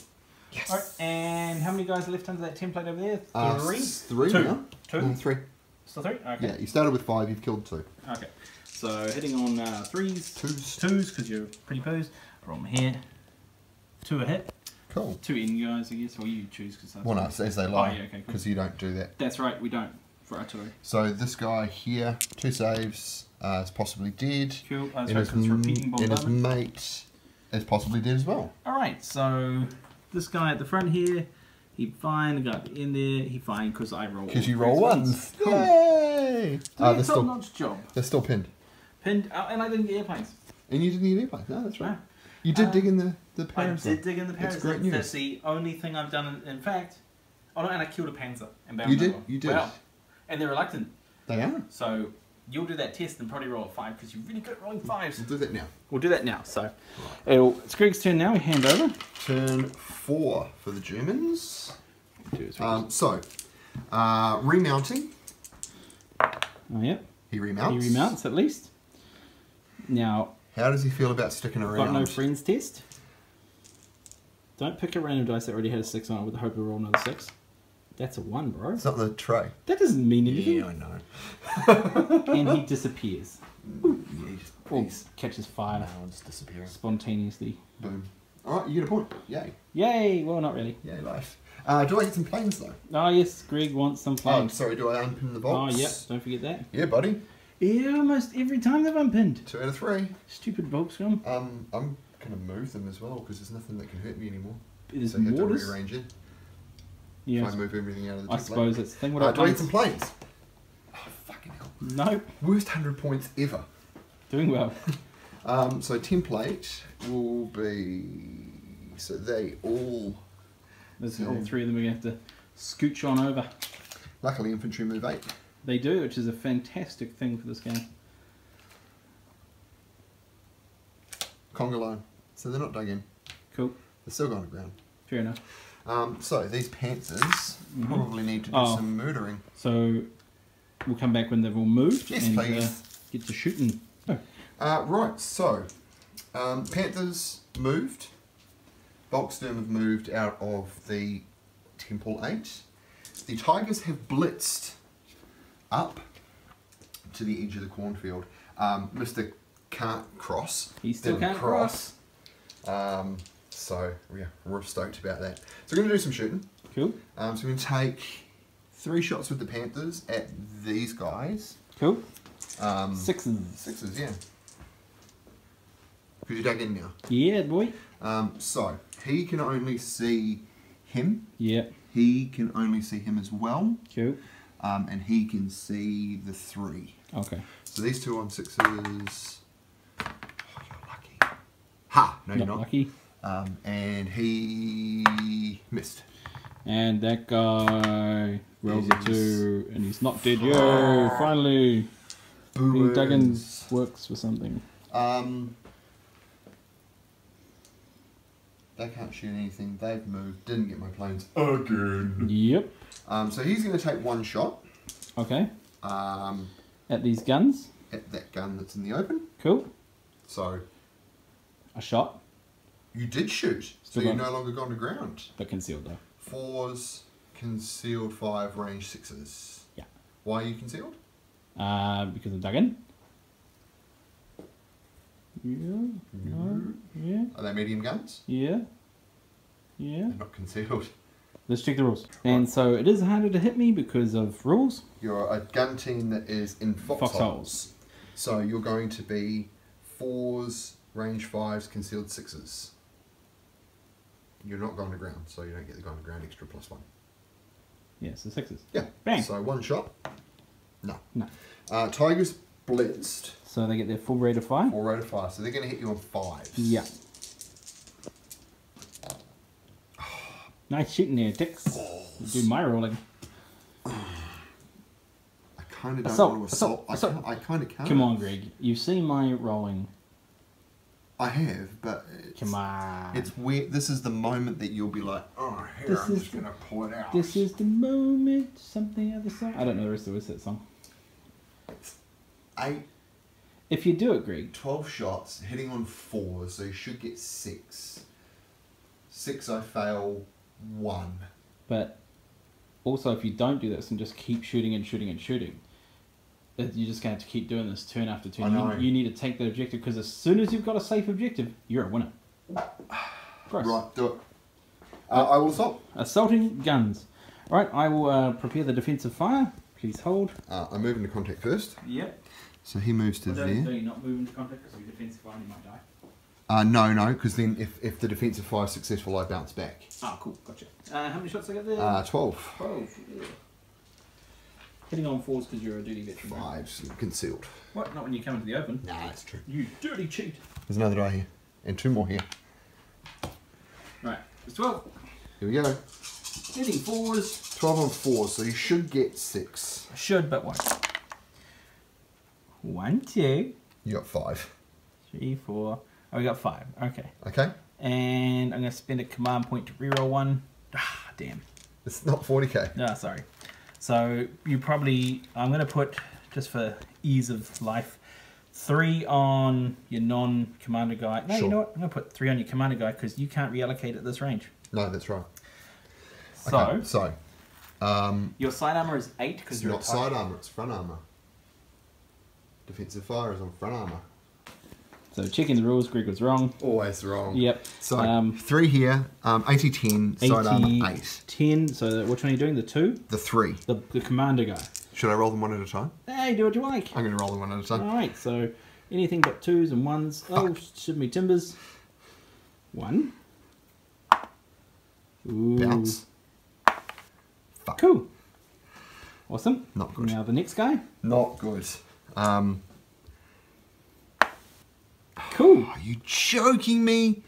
Yes. All right, and how many guys are left under that template over there? Uh, Three. Three Two. now. Two? Mm, three. Still three. Okay. Yeah, you started with five, you've killed two. Okay. So hitting on uh, threes. Twos. Twos, because you're pretty posed. Them here. Two a hit. Cool. Two in guys, I guess, or you choose because Well, no, it's as they Oh, yeah, okay, cool. Because you don't do that. That's right, we don't for artillery. So this guy here, two saves, uh, is possibly dead. Cool. That's and right, his, repeating and his mate is possibly dead as well. All right, so this guy at the front here, he fine. The guy at the end there, he fine because I roll. Because you roll ones. Cool. Yay! Uh, they're, still, job. they're still pinned. Pinned, oh, and I didn't get airplanes. And you didn't get airplane. No, that's right. Wow. You did Uh, dig in the, the I parents. did dig in the That's Paras. great That's, news. that's the only thing I've done. In, in fact, oh no, and I killed a Panzer. And You did? one. You did. Wow. And they're reluctant. They are. So you'll do that test and probably roll a five because you're really good at rolling fives. We'll do that now. We'll do that now. So it'll, it's Greg's turn now. We hand over. Turn four for the Germans. Um, so, uh, remounting. oh yeah. He remounts. He remounts at least. Now How does he feel about sticking around? got no friends test. Don't pick a random dice that already had a six on it with the hope of roll another six. That's a one, bro. It's not the tray. That doesn't mean anything. Yeah, I know. <laughs> and he disappears. Yeah, he's, Or he's catches fire now just disappearing. spontaneously. Boom. All right, you get a point. Yay. Yay! Well, not really. Yay, life. Uh, do I get some planes though? Oh yes, Greg wants some planes. Oh, sorry. Do I unpin the box? Oh, yep. Don't forget that. Yeah, buddy. Yeah, almost every time they've unpinned. Two out of three. Stupid Volkswagen. Um, I'm gonna move them as well because there's nothing that can hurt me anymore. Is so you have to rearrange it. Yeah, If I move everything out of the I suppose that's the thing. What Uh, about do I planes? some planes? Oh, fucking hell. No, Worst hundred points ever. doing well. <laughs> Um, so template will be so they all. There's all three of them. We're gonna have to scooch on over. Luckily, infantry move eight. They do, which is a fantastic thing for this game. Conga line. So they're not dug in. Cool. They're still going to ground. Fair enough. Um, so these panthers Mhm. probably need to do Oh. some murdering. So we'll come back when they've all moved Yes, and uh, please. get to shooting. Oh, Uh, right, so um, panthers moved. Volkssturm have moved out of the Temple 8. The tigers have blitzed up to the edge of the cornfield. Um, Mr. Can't cross. He still can't cross. Um, so, yeah, we're stoked about that. So, we're going to do some shooting. cool. Um, so, we're going to take three shots with the panthers at these guys. Cool. Um, Sixes. Sixes, yeah. Because you dug in now. Yeah, boy. Um, so, he can only see him. Yeah. He can only see him as well. Cool. Um, and he can see the three. Okay. So these two on sixes. Oh, you're lucky. Ha! No, you're not lucky. Um, and he missed. And that guy rolls a two, and he's not dead. Yo! Finally, being dug works for something. Um, They can't shoot anything. They've moved. Didn't get my planes again. Yep. Um, so he's going to take one shot Okay. um, At these guns. at that gun that's in the open. Cool. So A shot, you did shoot. So Still you're no longer gone to ground. but concealed though. Fours, concealed five, range sixes. Yeah. Why are you concealed? Uh, because I'm dug in. Yeah. No. Yeah. Are they medium guns? Yeah. Yeah. They're not concealed. Let's check the rules. And so it is harder to hit me because of rules. You're a gun team that is in foxholes. Foxholes. So you're going to be fours, range fives, concealed sixes. You're not going to ground, so you don't get the going to ground extra plus one. Yeah, so sixes. Yeah. Bang. So one shot. No. No. Uh, Tigers blitzed. So they get their full rate of fire. Four rate of fire, so they're going to hit you on fives. Yeah. Nice shooting there, Dix. Do my rolling. I kind of don't Assault, want to assault, assault. I. I kind of can't. Come on, Greg. You've seen my rolling. I have, but it's, Come on. it's weird. This is the moment that you'll be like, oh, here, This I'm is just going to pull it out. This is the moment. Something other song. I don't know the rest of the that song. Eight, If you do it, Greg, 12 shots, hitting on four, so you should get six. Six, I fail one. but also if you don't do this and just keep shooting and shooting and shooting, you're just going to have to keep doing this turn after turn. I You- know. You, need to take that objective because as soon as you've got a safe objective, you're a winner. <sighs> Gross. Right, do it. Uh, I will stop. Assaulting guns. All right, I will uh, prepare the defensive fire. Please hold. Uh, I move into contact first. Yep. So he moves to there. you not move into contact because your defensive you might die. Uh, no, no, because then if, if the defensive fire is successful, I bounce back. Ah, cool. Gotcha. Uh, how many shots I got there? Uh, 12. 12. Yeah. Hitting on fours because you're a duty veteran. right? Fives, concealed. What? Not when you come into the open. Nah, that's true. You dirty cheat. There's another die here. And two more here. Right. It's 12. Here we go. Hitting fours. 12 on fours, so you should get six. Should, but won't. One, two, You got five. three, four. Oh, we got five. Okay. Okay? And I'm going to spend a command point to reroll one. Ah, damn. It's not 40k. No, sorry. So you probably, I'm going to put, just for ease of life, three on your non-commander guy. No, you know what? I'm going to put three on your commander guy because you can't reallocate at this range. No, that's right. So Okay, so, um, your side armor is eight because you're not a side armor, it's front armor. Defensive fire is on front armor. So checking the rules, Greg was wrong. Always wrong. Yep. So, Um, three here, um, 80 10, 80, side armor 8. 10. So which one are you doing? The two? The three. The, the commander guy. Should I roll them one at a time? Hey, do what you like. I'm going to roll them one at a time. Alright, so anything but twos and ones. Oh, should be timbers. One. Ooh. Bounce. Fuck. Cool. Awesome. Not good. Now the next guy. Not good. Um, Cool. are you joking me?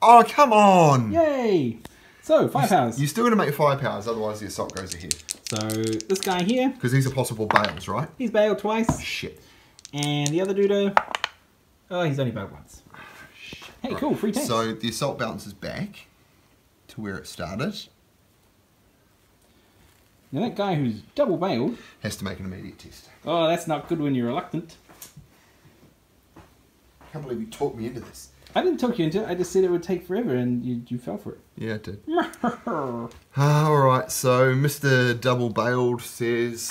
Oh, come on! Yay. So, five powers. You're still going to make five powers, otherwise the assault goes ahead. So, this guy here, Because these are possible bails, right? he's bailed twice. Shit. And the other dude, oh, he's only bailed once. Hey, cool, free tanks. So the assault bounces back to where it started. Now that guy who's double bailed, Has to make an immediate test. oh, that's not good when you're reluctant. I can't believe you talked me into this. I didn't talk you into it, I just said it would take forever and you, you fell for it. Yeah, it did. <laughs> Ah, Alright, so Mr. Double Bailed says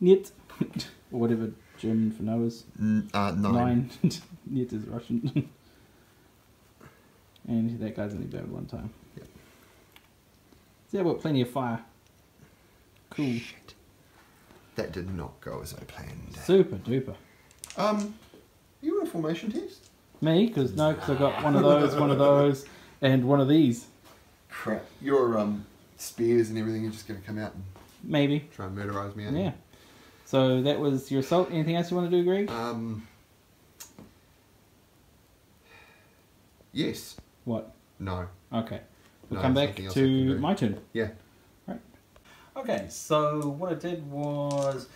or <laughs> whatever German for no is. uh, nine. Nine. <laughs> Niet is Russian. and that guy's only bailed one time. Yep. So yeah, well, plenty of fire. Cool. Shit. That did not go as I planned. Super duper. Um, you want a formation test? Me, because no, because I got one of those, one of those, and one of these. Crap. Your um spears and everything are just going to come out and Maybe. try and murderize me. aren't Yeah. So that was your assault. Anything else you want to do, Greg? Um. Yes. What? No. Okay. We'll No, come back nothing else I can to my turn. Yeah. Okay, so what I did was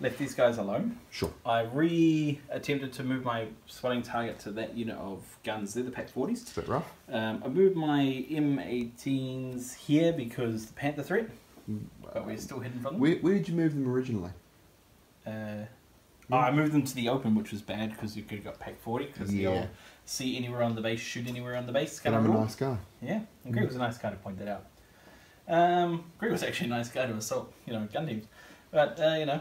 left these guys alone. Sure. I re-attempted to move my swelling target to that unit of guns. They're the Pak 40s. It's a bit rough. Um, I moved my M18s here because the Panther threat, but we're still hidden from them. Where, where did you move them originally? Uh, oh, I moved them to the open, which was bad because you could have got Pak 40 because Yeah. they'll see anywhere on the base, shoot anywhere on the base. Kind I'm of a nice guy. Yeah, and Greg was a nice guy to point that out. Um, Greg was actually a nice guy to assault, you know, gun teams. But, uh, you know,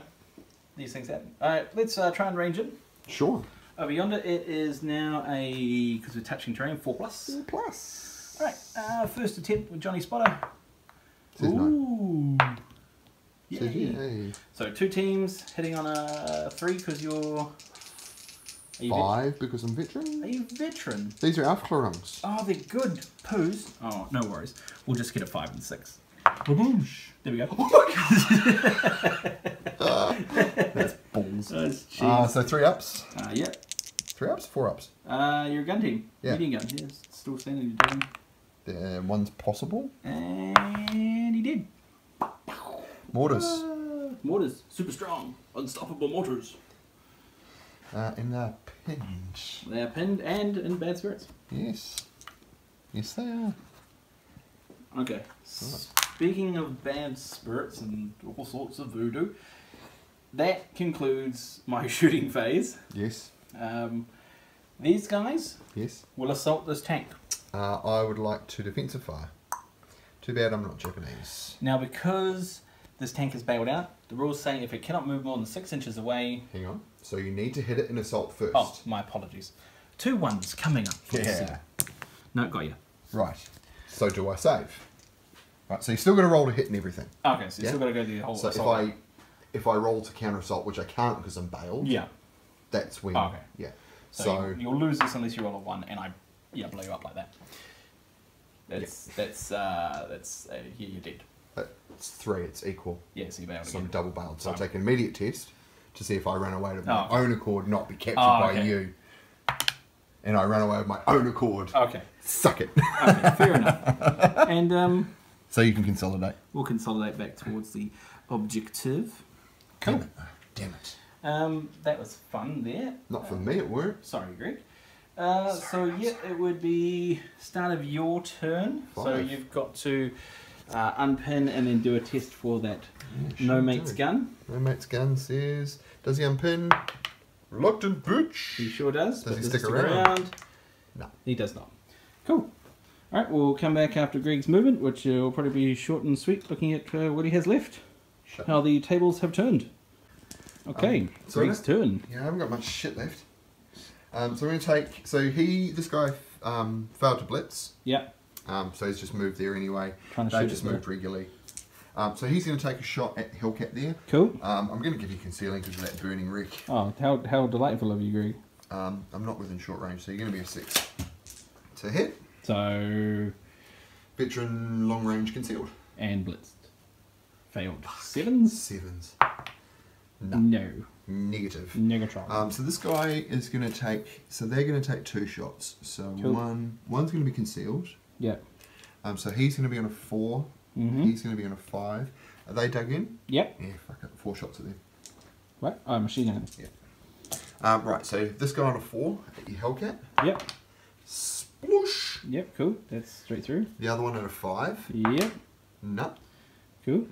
these things happen. Alright, let's uh, try and range it. Sure. Over yonder, it is now a, because we're touching terrain, 4 plus. Four plus. Alright, uh, first attempt with Johnny Spotter. Says no. Ooh. Says yay. So two teams hitting on a 3 because you're... Are you, Five because I'm veteran. are you veteran? These are Alpha rungs. Oh, they're good. Poos. Oh, no worries. We'll just get a 5 and 6. There we go. <laughs> That's balls. That's cheese. Uh, so three ups. Uh, yeah. Three ups? Four ups. Uh, you're a gun team. Yeah. Medium gun. Yeah, it's still standing. You're doing. Uh, one's possible. And he did. Mortars. Uh, mortars. Super strong. Unstoppable mortars. Uh, in the pinch. They are pinned and in bad spirits. Yes. Yes, they are. Okay. Speaking of bad spirits and all sorts of voodoo, that concludes my <laughs> shooting phase. Yes. Um, these guys Yes. will assault this tank. Uh, I would like to defensive fire. Too bad I'm not Japanese. Now, because this tank is bailed out, the rules say if it cannot move more than six inches away. Hang on. So you need to hit it in assault first. Oh, my apologies. Two ones coming up. Yeah. No, got you. Right. So do I save? Right. So you still got to roll to hit and everything. Okay, so you Yeah. still got to go the whole. So if. I if I roll to counter assault, which I can't because I'm bailed, yeah. that's when. Okay. Yeah. So, So, you, you'll lose this unless you roll a one, and I yeah blow you up like that. That's that's uh that's uh, yeah you're dead. it's three. It's equal. Yeah, so you bailed So I'm double bailed. So I'll take an immediate test to see if I run away of my Oh. own accord, not be captured Oh, by you. And I run away of my own accord. Okay, Suck it. okay, fair enough. <laughs> And um, so you can consolidate. we'll consolidate back towards the objective. Damn Cool. it. Damn it. Um, that was fun there. Not for me, it worked. Sorry, Greg. Uh, so yeah, it would be start of your turn. So you've got to uh, unpin and then do a test for that Yeah, no mate's do. gun. No mate's gun says, does he unpin? Reluctant bitch. He sure does. Does he does stick around? No. He does not. Cool. All right, we'll come back after Greg's movement, which uh, will probably be short and sweet, looking at uh, what he has left, Shut how the tables have turned. Okay, Um, so Greg's turn. Yeah, I haven't got much shit left. Um, so I'm going to take. So he, this guy, um, failed to blitz. Yeah, Um, so he's just moved there anyway. They just it there. moved regularly. Um, so he's going to take a shot at Hellcat there. cool. Um, I'm going to give you concealing because of that burning wreck. Oh, how, how delightful of you, Greg. Um, I'm not within short range, so you're going to be a six. To hit, So, veteran long range concealed. and blitzed. Failed. Sevens? Sevens. No. No. Negative. Negatron. Um, so this guy is going to take. So they're going to take two shots. So Cool. one, one's going to be concealed. Yeah. Um, so he's going to be on a 4 Mhm. He's going to be on a five. Are they dug in? Yep. Yeah, fuck it. Four shots at them. What? Oh, machine gun. Yeah. Um, right. So this guy on a four at your Hellcat. Yep. Sploosh. Yep, cool. That's straight through. The other one at a five. Yep. Nut. Cool.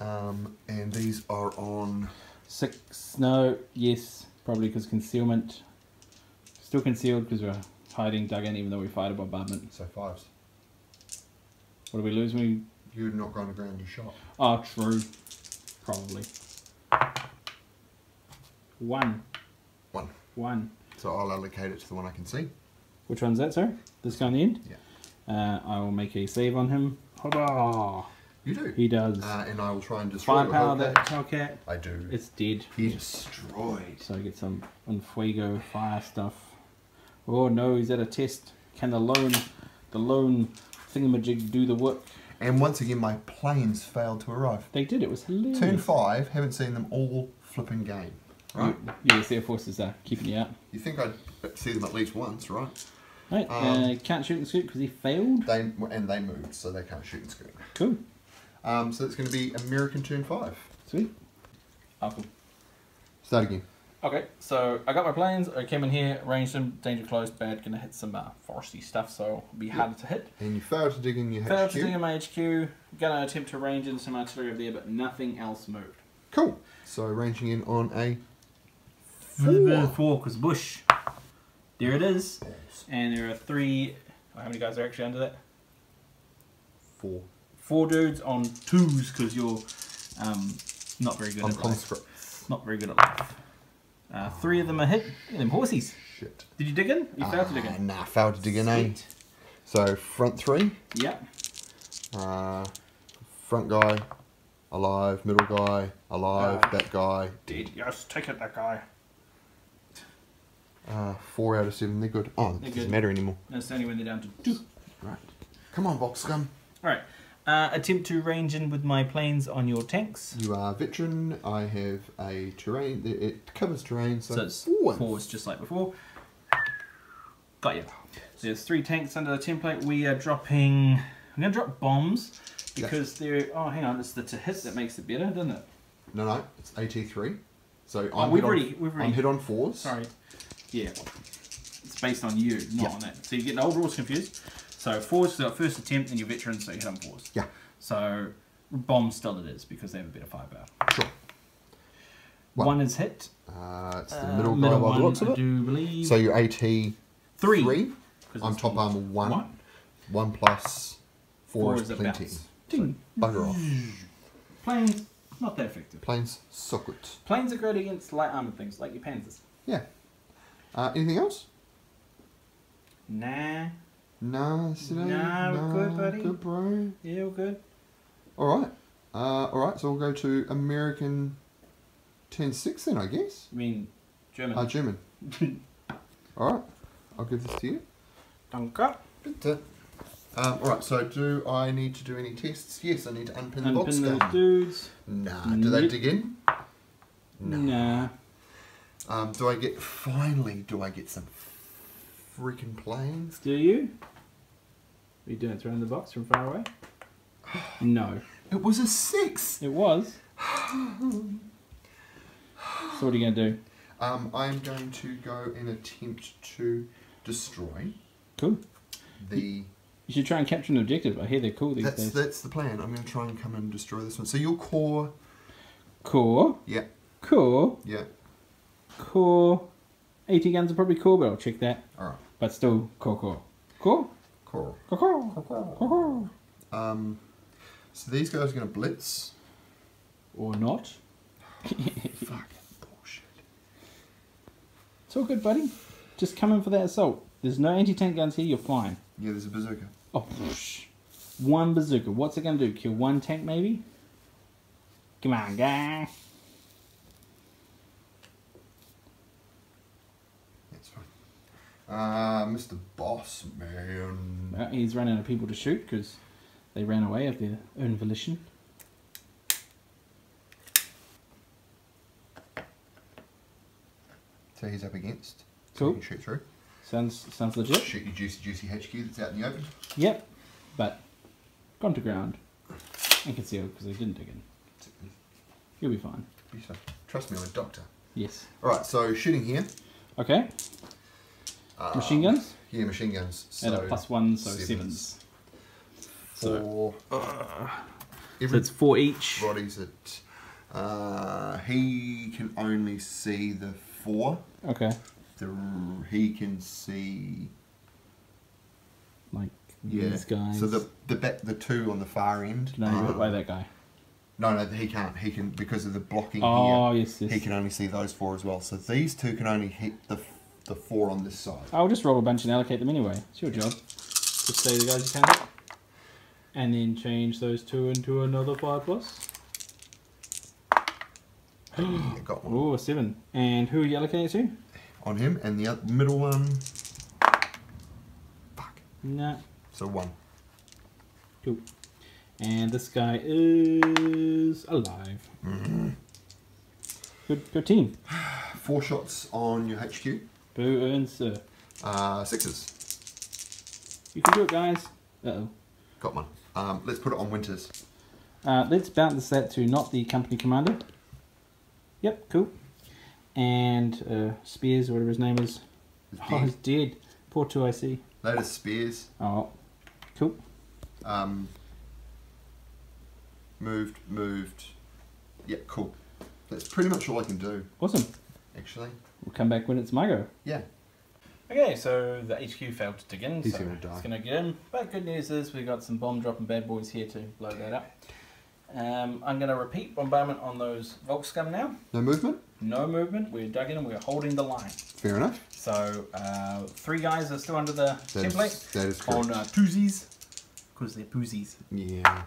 Um, and these are on. Six. No. Yes. Probably because concealment. Still concealed because we're hiding dug in even though we fired a bombardment. So fives. What do we lose when we... You're not going to ground your shot. Oh, true. Probably. One. One. One. So I'll allocate it to the one I can see. Which one's that, sir? This guy on the end? Yeah. Uh, I will make a save on him. Hoda! You do. He does. Uh, and I will try and destroy Firepower that Hellcat. I do. It's dead. he destroyed. So I get some Unfuego fire stuff. Oh no, he's at a test. Can the lone, the lone thingamajig do the work? And once again, my planes failed to arrive. They did. It was hilarious. Turn five, haven't seen them all flipping game. Right? Yes, Air Force is uh, keeping you out. You think I'd see them at least once, right? Right, Um, uh, can't shoot and scoot because he failed. They and they moved, so they can't shoot and scoot. Cool. Um, so it's going to be American turn five. Sweet. Cool. Start again. Okay, so I got my planes. I came in here, ranged them, danger close, bad. Gonna hit some uh, foresty stuff, so it'll be harder to hit. And you failed to dig in your Failed HQ. to dig in my HQ. Gonna attempt to range in some artillery over there, but nothing else moved. Cool. So ranging in on a Four. four. Because bush. There it is. And there are three. How many guys are actually under that? Four. Four dudes on twos, because you're um, not very good On at life. Not very good at life. Uh, three of them are hit. Look at them horsies. Shit. Did you dig in? You failed to dig Ah, in. Nah, failed to dig in, eh? Sweet. So front three. Yep. Uh, front guy, alive. Middle guy, alive. Ah. that guy. Dead. Yes, take it, that guy. Uh, four out of seven. They're good. Oh, it They're doesn't good. matter anymore. That's only when they're down to two. Right. Come on, box scum. Alright. Uh, attempt to range in with my planes on your tanks. You are veteran. I have a terrain. It covers terrain, so, So it's four. fours just like before. Got you. So there's three tanks under the template. We are dropping. I'm going to drop bombs because they're. Oh, hang on. It's the to hit that makes it better, doesn't it? No, no, it's AT three. So Oh, I'm we've hit on, already- we've already- I'm hit on fours. Sorry. Yeah. It's based on you, not on that. So you get the old rules confused. So fours for the first attempt, and you're veterans, so you hit on fours. Yeah, So bomb still it is because they have a better firepower. sure. What? One is hit. Uh, it's the Uh, middle guy middle by one, the looks of I it. do believe. So you're AT three. three. 'Cause I'm top the- armor one. One. One plus four, Four is is plenty. bounce. So Ding. bugger off. Planes, not that effective. Planes, so good. Planes are great against light armored things like your panzers. Yeah. Uh, anything else? Nah. Nah, today. Nah, we're good, buddy. Good, bro. Yeah, we're good. All right. Uh, all right. So we'll go to American 10-6 then, I guess. I mean, German. Uh, German. <laughs> all right. I'll give this to you. Danke. Bitte. Um, all right. So do I need to do any tests? Yes, I need to unpin the box Unpin those dudes. Nah. Do they dig in? Nah. Um, do I get finally? Do I get some freaking planes? Do you? Are you doing it throwing the box from far away? <sighs> No. It was a six. It was. <sighs> so what are you going to do? Um, I am going to go and attempt to destroy Cool. the. You should try and capture an objective. I hear they're cool these That's days. that's the plan. I'm going to try and come and destroy this one. So your core, Core. yeah, Core. yeah. Core. AT guns are probably core, but I'll check that. All right, But still, cool, cool, cool, cool, cool, cool, cool, core. Um, so these guys are going to blitz. Or not. <laughs> Fuck bullshit. It's all good, buddy. Just come in for that assault. There's no anti-tank guns here, you're fine. Yeah, there's a bazooka. Oh, psh. one bazooka. What's it gonna do? Kill one tank, maybe? Come on, guy. That's fine. Uh, Mr. Boss Man. Well, he's running out of people to shoot because they ran away of their own volition. So he's up against. So Cool. can shoot through. Sounds sounds legit. Shoot your juicy, juicy HQ that's out in the open. Yep, but gone to ground and concealed because they didn't dig in. You'll be fine. Trust me, I'm a doctor. Yes. All right, so shooting here. Okay. Uh, Machine guns Yeah, machine guns. at So a plus one, so sevens. sevens. So, for so it's four each. body's at. Uh, he can only see the four. Okay. The he can see Like yeah. these guys. So the the back the two on the far end. no, uh, but by that guy. no, no, he can't. He can because of the blocking Oh here. yes, yes. He can only see those four as well. So these two can only hit the the four on this side. I'll just roll a bunch and allocate them anyway. It's your job. Just say the guys you can. And then change those two into another five plus. Yeah, got one Oh, a seven. And who are you allocating it to? on him, and the oth- middle one. Fuck. Nah. So one. Cool. And this guy is alive. Mm-hmm. Good, good team. <sighs> Four shots on your HQ. Boo earns sir. Uh, sixes. You can do it, guys. Uh oh. Got one. Um, let's put it on Winters. Uh, let's bounce that to not the company commander. Yep, cool. and uh, Speirs, or whatever his name is. Oh, dead. he's dead. Poor 2IC. Load of spears. Oh, cool. Um, moved, moved. Yeah, cool. That's pretty much all I can do, Awesome. actually. We'll come back when it's my go. Yeah. Okay, so the HQ failed to dig in, He's so gonna die. it's going to get in. But good news is we've got some bomb dropping bad boys here to blow that up. Um, I'm going to repeat bombardment on those Volkscum now. No movement? No movement. We're dug in and we're holding the line. Fair enough. So uh, three guys are still under the That is, template that is correct. on uh, twosies because they're poozies Yeah.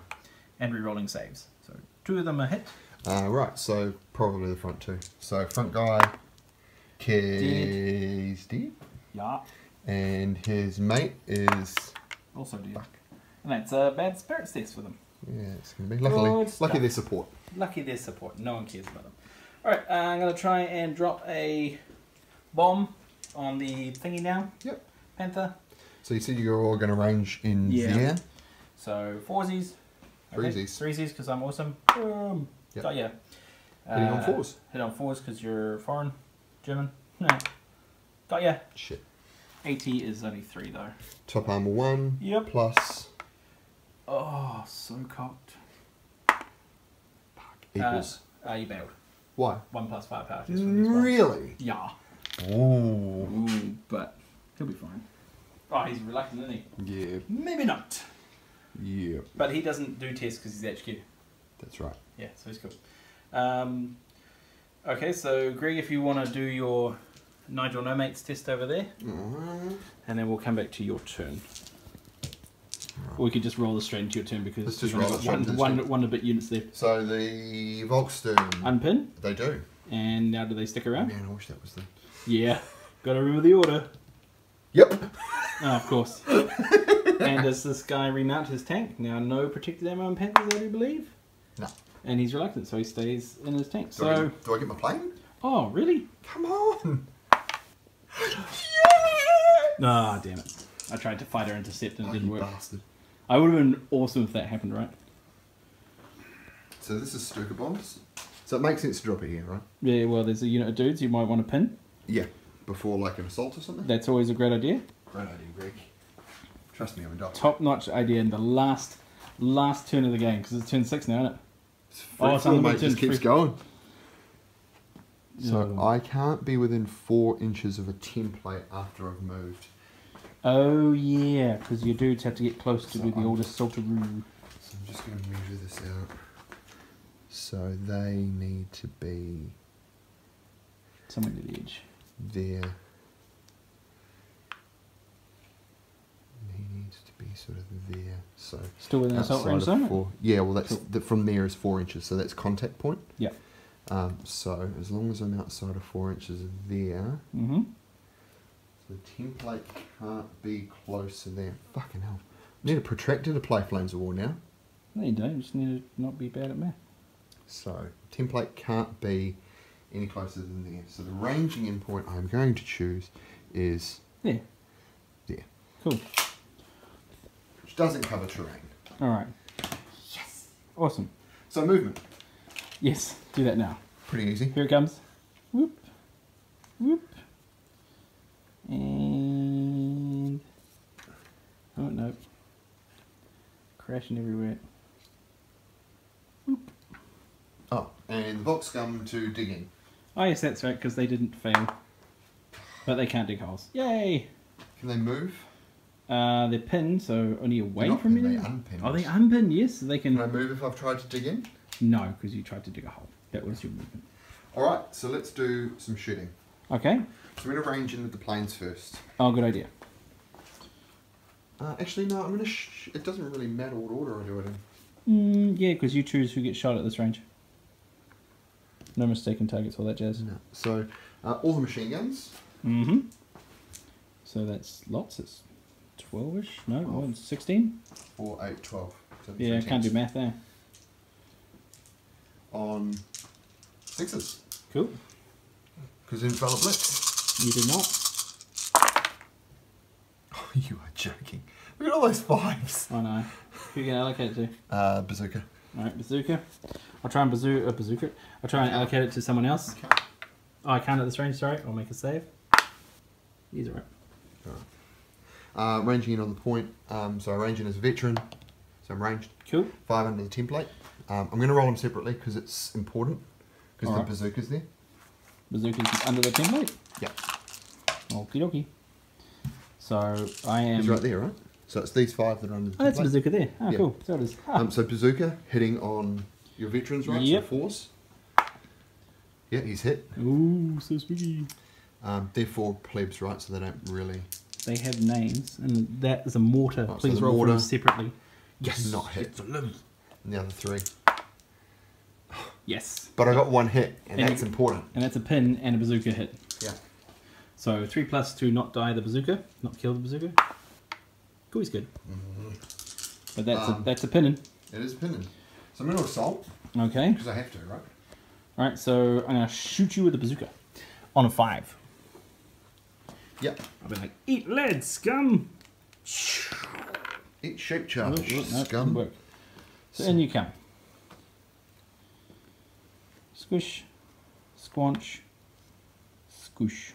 and re-rolling saves. So two of them are hit. Uh, right, so probably the front two. So front guy, Keys dead. Yeah. And his mate is. Also dead. And that's a bad spirits test for them. Yeah, it's to be. Luckily, Good lucky their support. Lucky there's support. No one cares about them. Alright, uh, I'm going to try and drop a bomb on the thingy now. Yep. Panther. So you said you're all going to range in Yeah. there. So foursies. Threesies. Threesies because I'm awesome. Boom. Yep. Got ya. Hitting on Uh, fours. Hit on fours because you're foreign. German. No. Got ya. Shit. AT is only three though. Top armor one. Yep. Plus Oh, so cocked. equals. Uh, uh, you bailed. Why? One plus five power test from this one. Really? Yeah. Ooh. Ooh, but he'll be fine. Oh, he's reluctant, isn't he? Yeah. Maybe not. Yeah. But he doesn't do tests because he's HQ. That's right. Yeah, so he's cool. Um, okay, so Greg, if you want to do your Nigel No Mates test over there, mm-hmm. and then we'll come back to your turn. Or we could just roll this straight into your turn because just roll it straight got into one, this one, one a bit units left. So the Volkssturm. Unpin, they do. and now do they stick around? Man, I wish that was the. Yeah, gotta remember the order. Yep. Oh, of course. <laughs> and does this guy remount his tank? Now, no protected ammo and Panthers, I do believe. No. And he's reluctant, so he stays in his tank. Do, I So, get, do I get my plane? oh, really? Come on. <laughs> Ah, damn it. I tried to fight fighter intercept and it Oh, didn't you work. bastard. I would have been awesome if that happened, right? So this is Stuka bombs. So it makes sense to drop it here, right? Yeah, well, there's a unit of dudes you might want to pin. Yeah. Before like an assault or something. That's always a great idea. Great idea, Greg. Trust me, I'm a doctor. Top notch idea in the last last turn of the game, because it's turn six now, isn't it? Oh, free Oh, mate, just free- keeps going. So. I can't be within four inches of a template after I've moved. Oh, yeah, because your dudes have to get close to So do the I'm- oldest saltaroo. So I'm just going to measure this out. So they need to be Somewhere near the edge. there. He needs to be sort of there. So Still within assault outside range zone? four. Yeah, well, that's Cool. the, from there is four inches, so that's contact point. Yeah. Um, so as long as I'm outside of four inches of there, Mm-hmm. the template can't be closer than. Fucking hell! I need a protractor to play Flames of War now. No, you don't. You just need to not be bad at math. So template can't be any closer than there. So the ranging endpoint I'm going to choose is Yeah. there, Cool. Which doesn't cover terrain. All right. Yes. Awesome. So movement, Yes. Do that now. pretty easy. Here it comes. Whoop. Whoop. And. Oh, no. Crashing everywhere. Whoop. Oh, and the box scum to dig in. Oh, yes, that's right, because they didn't fail. But they can't dig holes. Yay! Can they move? Uh, they're pinned, so only away not from pinned, me. they unpinned. Oh, they unpinned, yes. They Can Can I move if I've tried to dig in? No, because you tried to dig a hole. That was your movement. All right, so let's do some shooting. Okay. So we're gonna range in with the planes first. Oh, good idea. Uh, actually, no, I'm gonna. Sh- it doesn't really matter what order I do it in. Mm, yeah, because you choose who gets shot at this range. No mistaken targets, all that jazz. No. So uh, all the machine guns. Mm-hmm. So that's lots. It's twelve-ish. No, more than sixteen. Four, eight, twelve. So Yeah, I can't do math there. On sixes. Cool. Because Invalid Blitz. You did not. <laughs> Oh, you are joking. Look at all those fives. I know. Who you gonna allocate it to? Uh, bazooka. All right, bazooka. I'll try and bazoo- uh, bazooka. I'll try and allocate it to someone else. Okay. Oh, I can't at this range, sorry. I'll make a save. He's alright. Uh, ranging in on the point. Um, so I range in as a veteran. So I'm ranged. Cool. Five under the template. Um, I'm going to roll them separately because it's important. Because the Alright. bazooka's there. Bazooka's under the template. Yeah. Okie dokie. So I am. He's right there, right? So it's these five that are under the Oh, that's template. bazooka there. Oh, Yeah. cool. So it is. Ah. Um, so bazooka hitting on your veterans, right? Yep. So force. Yeah, he's hit. Ooh, so spooky. Um, they're four plebs, right? So they don't really They have names, and that is a mortar. Oh, so Please the roll mortar- them separately. Yes. Not hit. And the other three. <sighs> Yes. But I got one hit, and, And that's you- important. And that's a pin and a bazooka hit. Yeah. So three plus to not die the bazooka, not kill the bazooka. Cool, he's good. But that's Um, a that's a pinning. It is pinning. So I'm going to assault Okay. because I have to, right? All right. So I'm gonna shoot you with the bazooka on a five. Yep. I'll be like, eat lead, scum. Eat shape charge, oh, no, didn't scum. work. So in you come. Squish, squanch, squish.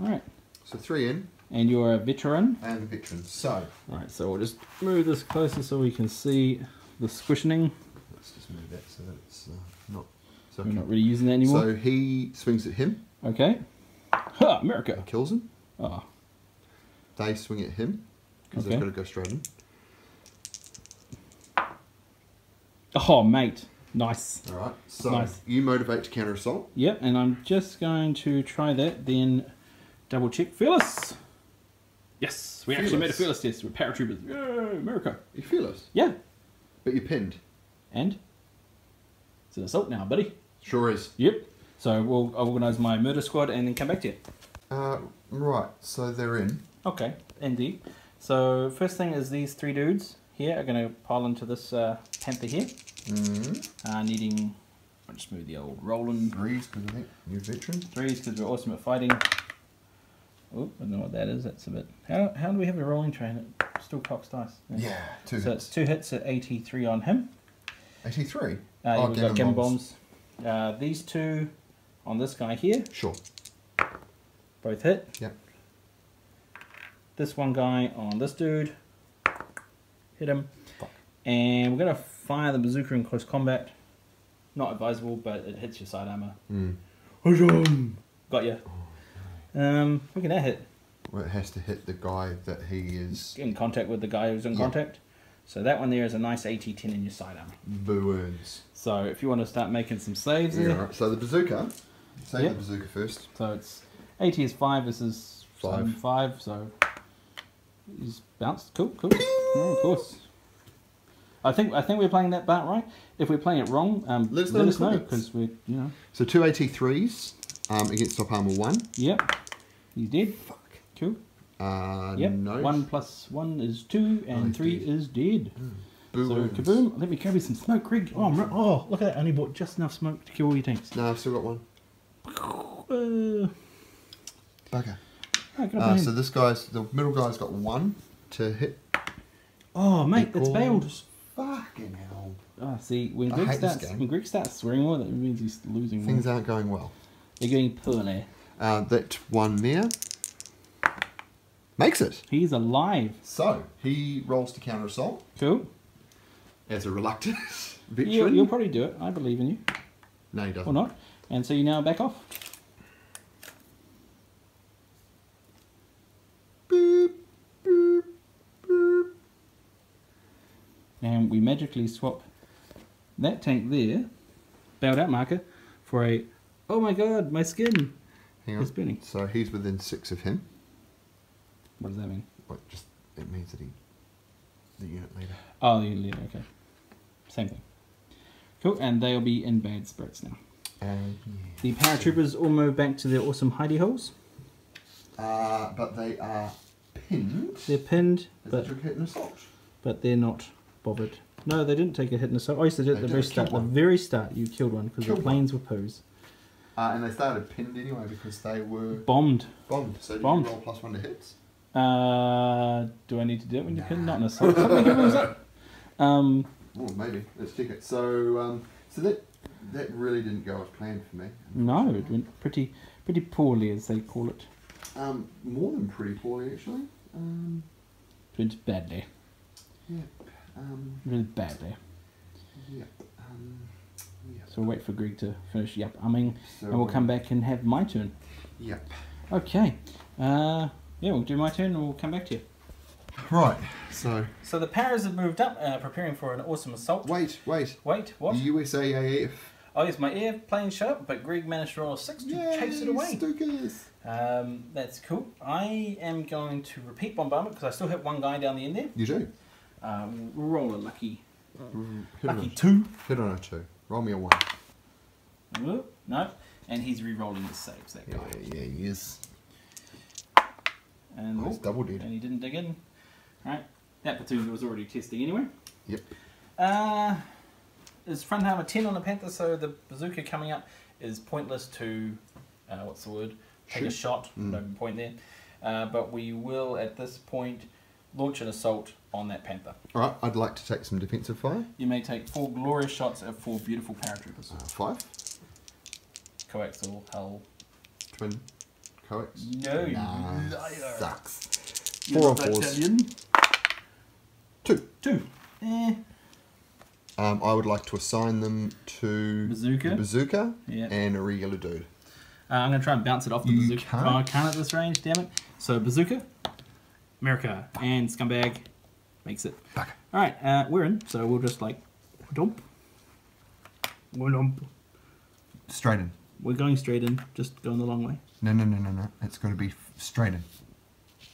All right. So three in And you're a veteran. and a veteran. So Alright, so we'll just move this closer so we can see the squishing. let's just move that so that it's uh, not. So, We're not really using that anymore. so he swings at him okay. Ha! America! kills him. Oh, They swing at him because Okay. they've got to go straight in. oh mate. Nice. All right. So Nice. you motivate to counter assault. Yep, and I'm just going to try that, then double check. Fearless! Yes, we actually made a Fearless. fearless test. We're paratroopers. Yay, America. You fearless, Yeah. but you're pinned. And? It's an assault now, buddy. Sure is. Yep. So we'll organise my murder squad and then come back to you. Uh, right. So they're in. Okay, indeed. So first thing is these three dudes here are going to pile into this uh, panther here, Mm. uh, needing. I'll just move the old Roland Threes because I think you're veteran. threes because we're awesome at fighting. Oh, I don't know what that is. That's a bit. How, how do we have a rolling train? It still cocks dice. Yeah. Two So hits. it's two hits at 83 on him. Eighty-three. Uh, Oh, we've got bombs. bombs. Uh, these two on this guy here, Sure. both hit. Yep. This one guy on this dude, hit him. And we're going to fire the bazooka in close combat. Not advisable, but it hits your side armor. Mm. Got you. Um, look at that hit. Well, it has to hit the guy that he is In contact with the guy who's in Yeah. contact. So that one there is a nice AT 10 in your side armor. burns. So if you want to start making some saves Yeah. Right. So the bazooka. Save Yep. the bazooka first. So it's AT is 5, this is Five. some 5, so he's bounced. Cool, cool. Oh, of course. I think I think we're playing that part right. If we're playing it wrong, um, Let us know let us know because we're you know. So two AT3s um, against top armor one. Yep, he's dead. Fuck. Cool. Uh, Yep. no. One plus one is two, and Oh, three dead. is dead. Boo So kaboom! Let me grab you some smoke, Craig. Oh, I'm oh, look at that! I only bought just enough smoke to kill all your tanks. No, I've still got one. Uh, Bugger. oh, Uh, so this guy's the middle guy's got one to hit. oh, mate, it's bailed. Fucking hell. Ah, see, when Greg starts when Greg starts swearing more, that means he's losing. more. Things aren't going well. They're getting poorly. Uh, that one there makes it. He's alive. So he rolls to counter assault Cool. as a reluctant <laughs> You, veteran. you'll probably do it. I believe in you. no, he doesn't. Or not. And so you now back off. And we magically swap that tank there, bailed out marker, for a oh my god, my skin. Hang on. It's spinning. So he's within six of him. What does that mean? What just it means that he the unit leader. Oh, the unit leader, okay. Same thing. Cool, and they'll be in bad spirits now. And The paratroopers all move back to their awesome hidey holes. uh, but they are pinned. They're pinned, but a took hit and assault. but they're not bothered. No, they didn't take a hit in the assault. Oh, yes, they did at the very start. The very start, you killed one because the Killed one. planes were poos. Uh, and they started pinned anyway because they were Bombed. bombed. So did Bombed. you roll plus one to hits? Uh, do I need to do it when you pin? Not in assault. Something? <laughs> Um, maybe. Let's check it. So um, So that that really didn't go as planned for me. No, it went pretty pretty poorly, as they call it. Um, more than pretty poorly actually. Um, It went badly, yep. Um, really badly. yep. Um, yep. So we'll wait for Greg to finish yep umming, So, and we'll come back and have my turn. Yep. Okay. Uh, yeah, we'll do my turn and we'll come back to you. Right. So So the Paras have moved up, uh, preparing for an awesome assault. wait, wait. Wait, what? The USAAF. Oh yes, my airplane showed up, but Greg managed to roll a six to chase it away. Stukas. Um, that's cool. I am going to repeat bombardment because I still have one guy down the end there. You do. Um, roll a lucky, Hit lucky a, two. hit on a two. Roll me a one. Whoop, No, and he's re-rolling his saves. That Yeah, guy. yeah, he is. And Oh, it's oh, double dead. and he didn't dig in. Right, that platoon was already testing anyway. Yep. Uh, is front armor 10 on the Panther, so the bazooka coming up is pointless to, uh, what's the word? Take a shot, Mm. no point there. Uh, but we will, at this point, launch an assault on that Panther. All right. I'd like to take some defensive fire. You may take four glorious shots at four beautiful paratroopers. Uh, five. Coaxial, hull. Twin. Coax. No, you Nah, liar. Sucks. Four on fours. Italian. Two. Two. Eh. Um, I would like to assign them to Bazooka? bazooka and a regular dude. Uh, I'm going to try and bounce it off the You bazooka. can't. Oh, I can't at this range, damn it. So, bazooka, America, and scumbag makes it. Back. Alright, uh, we're in, so we'll just like. Dump. Dump. Straight in. We're going straight in, just going the long way. No, no, no, no, no. It's got to be straight in,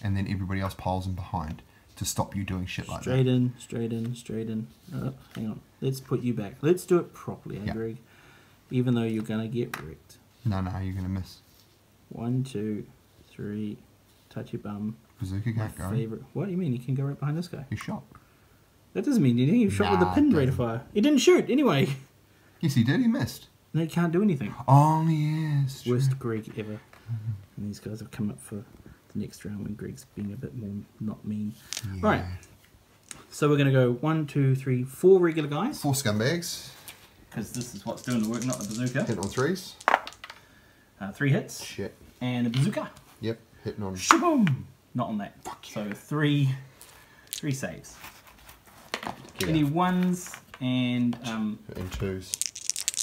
and then everybody else piles in behind to stop you doing shit like that. Straight in, straight in, straight in. Oh, hang on. Let's put you back. Let's do it properly, Yeah. Greg? Even though you're going to get wrecked. No, no, you're gonna miss. One, two, three. Touch your bum. Bazooka My can't go. favorite. What do you mean? You can go right behind this guy. He shot. That doesn't mean anything. You shot with Nah, a pin it rate of fire. He didn't shoot anyway. Yes, he did. He missed. No, you can't do anything. Oh yes. Worst Greg ever. And these guys have come up for the next round when Greg's being a bit more not mean. Yeah. Right. So we're going to go one, two, three, four regular guys. Four scumbags. Because this is what's doing the work, not the bazooka. Hitting on threes. Uh, three hits. Shit. And a bazooka. Yep. Hitting on. Shaboom! Not on that. So three, three saves. Get Any out. ones and um, And twos.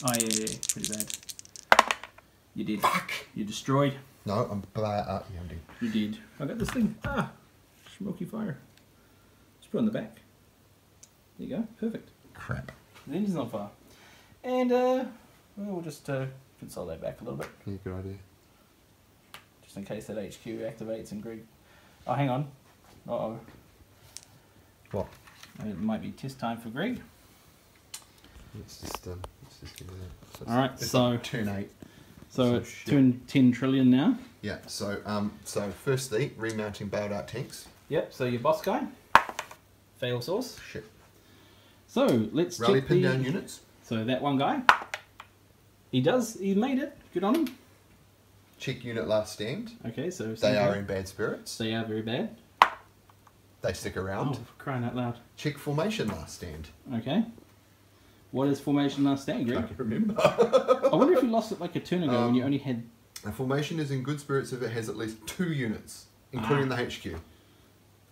oh yeah, yeah, yeah, pretty bad. You did. You destroyed. No, I'm bad. Uh, yeah, I'm. You did. I got this thing. Ah, smoky fire. Just put it on the back. There you go. Perfect. Crap. The engine's on fire. And uh, well, we'll just uh, consolidate back a little bit, Yeah, good idea. just in case that HQ activates and Greg. Oh, hang on. Uh oh. What? It might be test time for Greg. Let's just um. Let's just get it out. So it's- Alright, it's so- turn eight. So So it's shit. two and ten trillion now. Yeah. So um. So firstly, remounting bailed out tanks. Yep. So your boss guy. Fail source. Shit. So let's Rally check pin the. down units. So that one guy. He does. He made it. Good on him. Check unit last stand. Okay. So They are in bad spirits. They are very bad. They stick Oh, around. for crying out loud. Check formation last stand. Okay. What is formation last stand, Greg? I Can't remember. I wonder if you lost it like a turn ago when you Um, only had. A formation is in good spirits if it has at least two units, including Ah. the HQ.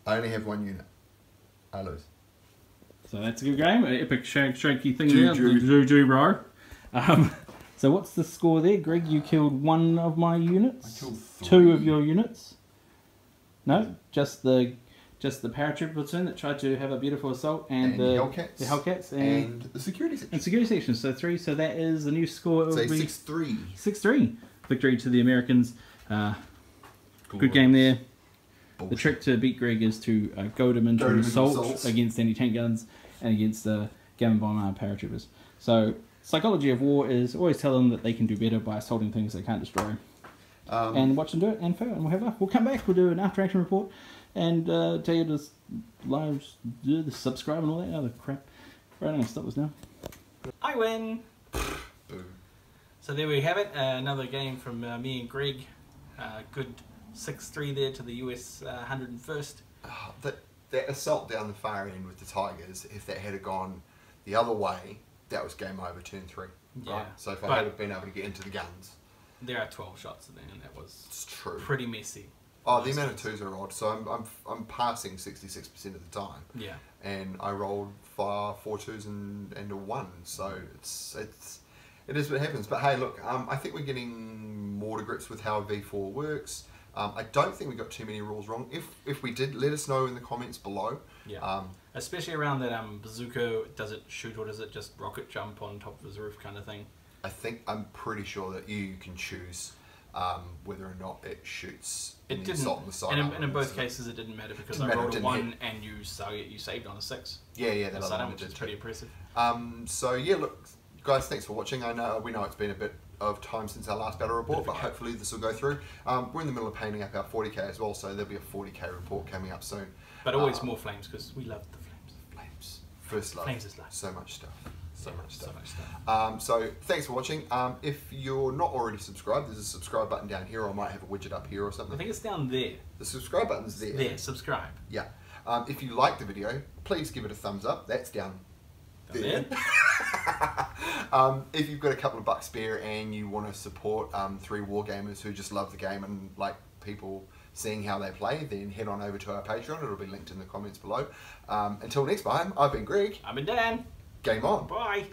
I only have one unit. I lose. So that's a good game. An epic shake, shaky thing there. ju. Ju- ju, bro. Um, <laughs> so what's the score there, Greg? You killed one of my units. I killed two of your units. No, just the just the paratrooper platoon that tried to have a beautiful assault, and, And the Hellcats. the Hellcats and, And the security section. and security section. So three. So that is the new score. Say 6 3. six three victory to the Americans. Uh, good game there. The trick to beat Greg is to uh, goad him into an assault assaults. against anti-tank guns and against the Gammon bomber paratroopers. So psychology of war is always tell them that they can do better by assaulting things they can't destroy, Um, and watch them do it and fail. And we'll have a, we'll come back. We'll do an after action report and uh, tell you to s- like, do the subscribe and all that other crap. Right, I'm gonna stop this now. I win. <laughs> So there we have it. Uh, another game from uh, me and Greg. Uh, good six three there to the US uh, 101st. Ah, that, that assault down the far end with the Tigers, if that had gone the other way, that was game over turn three. Yeah, Right. So if I but- had have been able to get into the guns, There are 12 shots in there and that was it's true. pretty messy. Oh, the amount of twos are odd. So I'm I'm I'm passing sixty six percent of the time, Yeah. and I rolled five, four twos and and a one. So it's it's it is what happens. But hey, look, um, I think we're getting more to grips with how V four works. Um, I don't think we got too many rules wrong. If if we did, let us know in the comments below. Yeah. Um, Especially around that um, bazooka, does it shoot or does it just rocket jump on top of his roof kind of thing? I think I'm pretty sure that you can choose um, whether or not it shoots in It the didn't. assault and the side and, in, and in both cases, it didn't matter because Didn't I rolled a one hit. and you you saved on a six. Yeah, yeah, that That's other which is pretty impressive. Um, so yeah, look, guys, thanks for watching. I know we know it's been a bit of time since our last battle report, but hopefully this will go through. Um, we're in the middle of painting up our 40k as well, so there'll be a 40k report coming up soon. But always Um, more flames because we love the flames. Flames, first love. Flames is life. So much stuff. So much stuff. So much stuff. Um, so thanks for watching. Um, if you're not already subscribed, there's a subscribe button down here, or I might have a widget up here or something. I think it's down there. The subscribe button's there. There, subscribe. Yeah. Um, if you like the video, please give it a thumbs up. That's down Down there. there. <laughs> um, if you've got a couple of bucks spare and you want to support um, three wargamers who just love the game and like people seeing how they play, then head on over to our Patreon. It'll be linked in the comments below. Um, until next time, I've been Greg. I'm in Dan. Game on. Bye.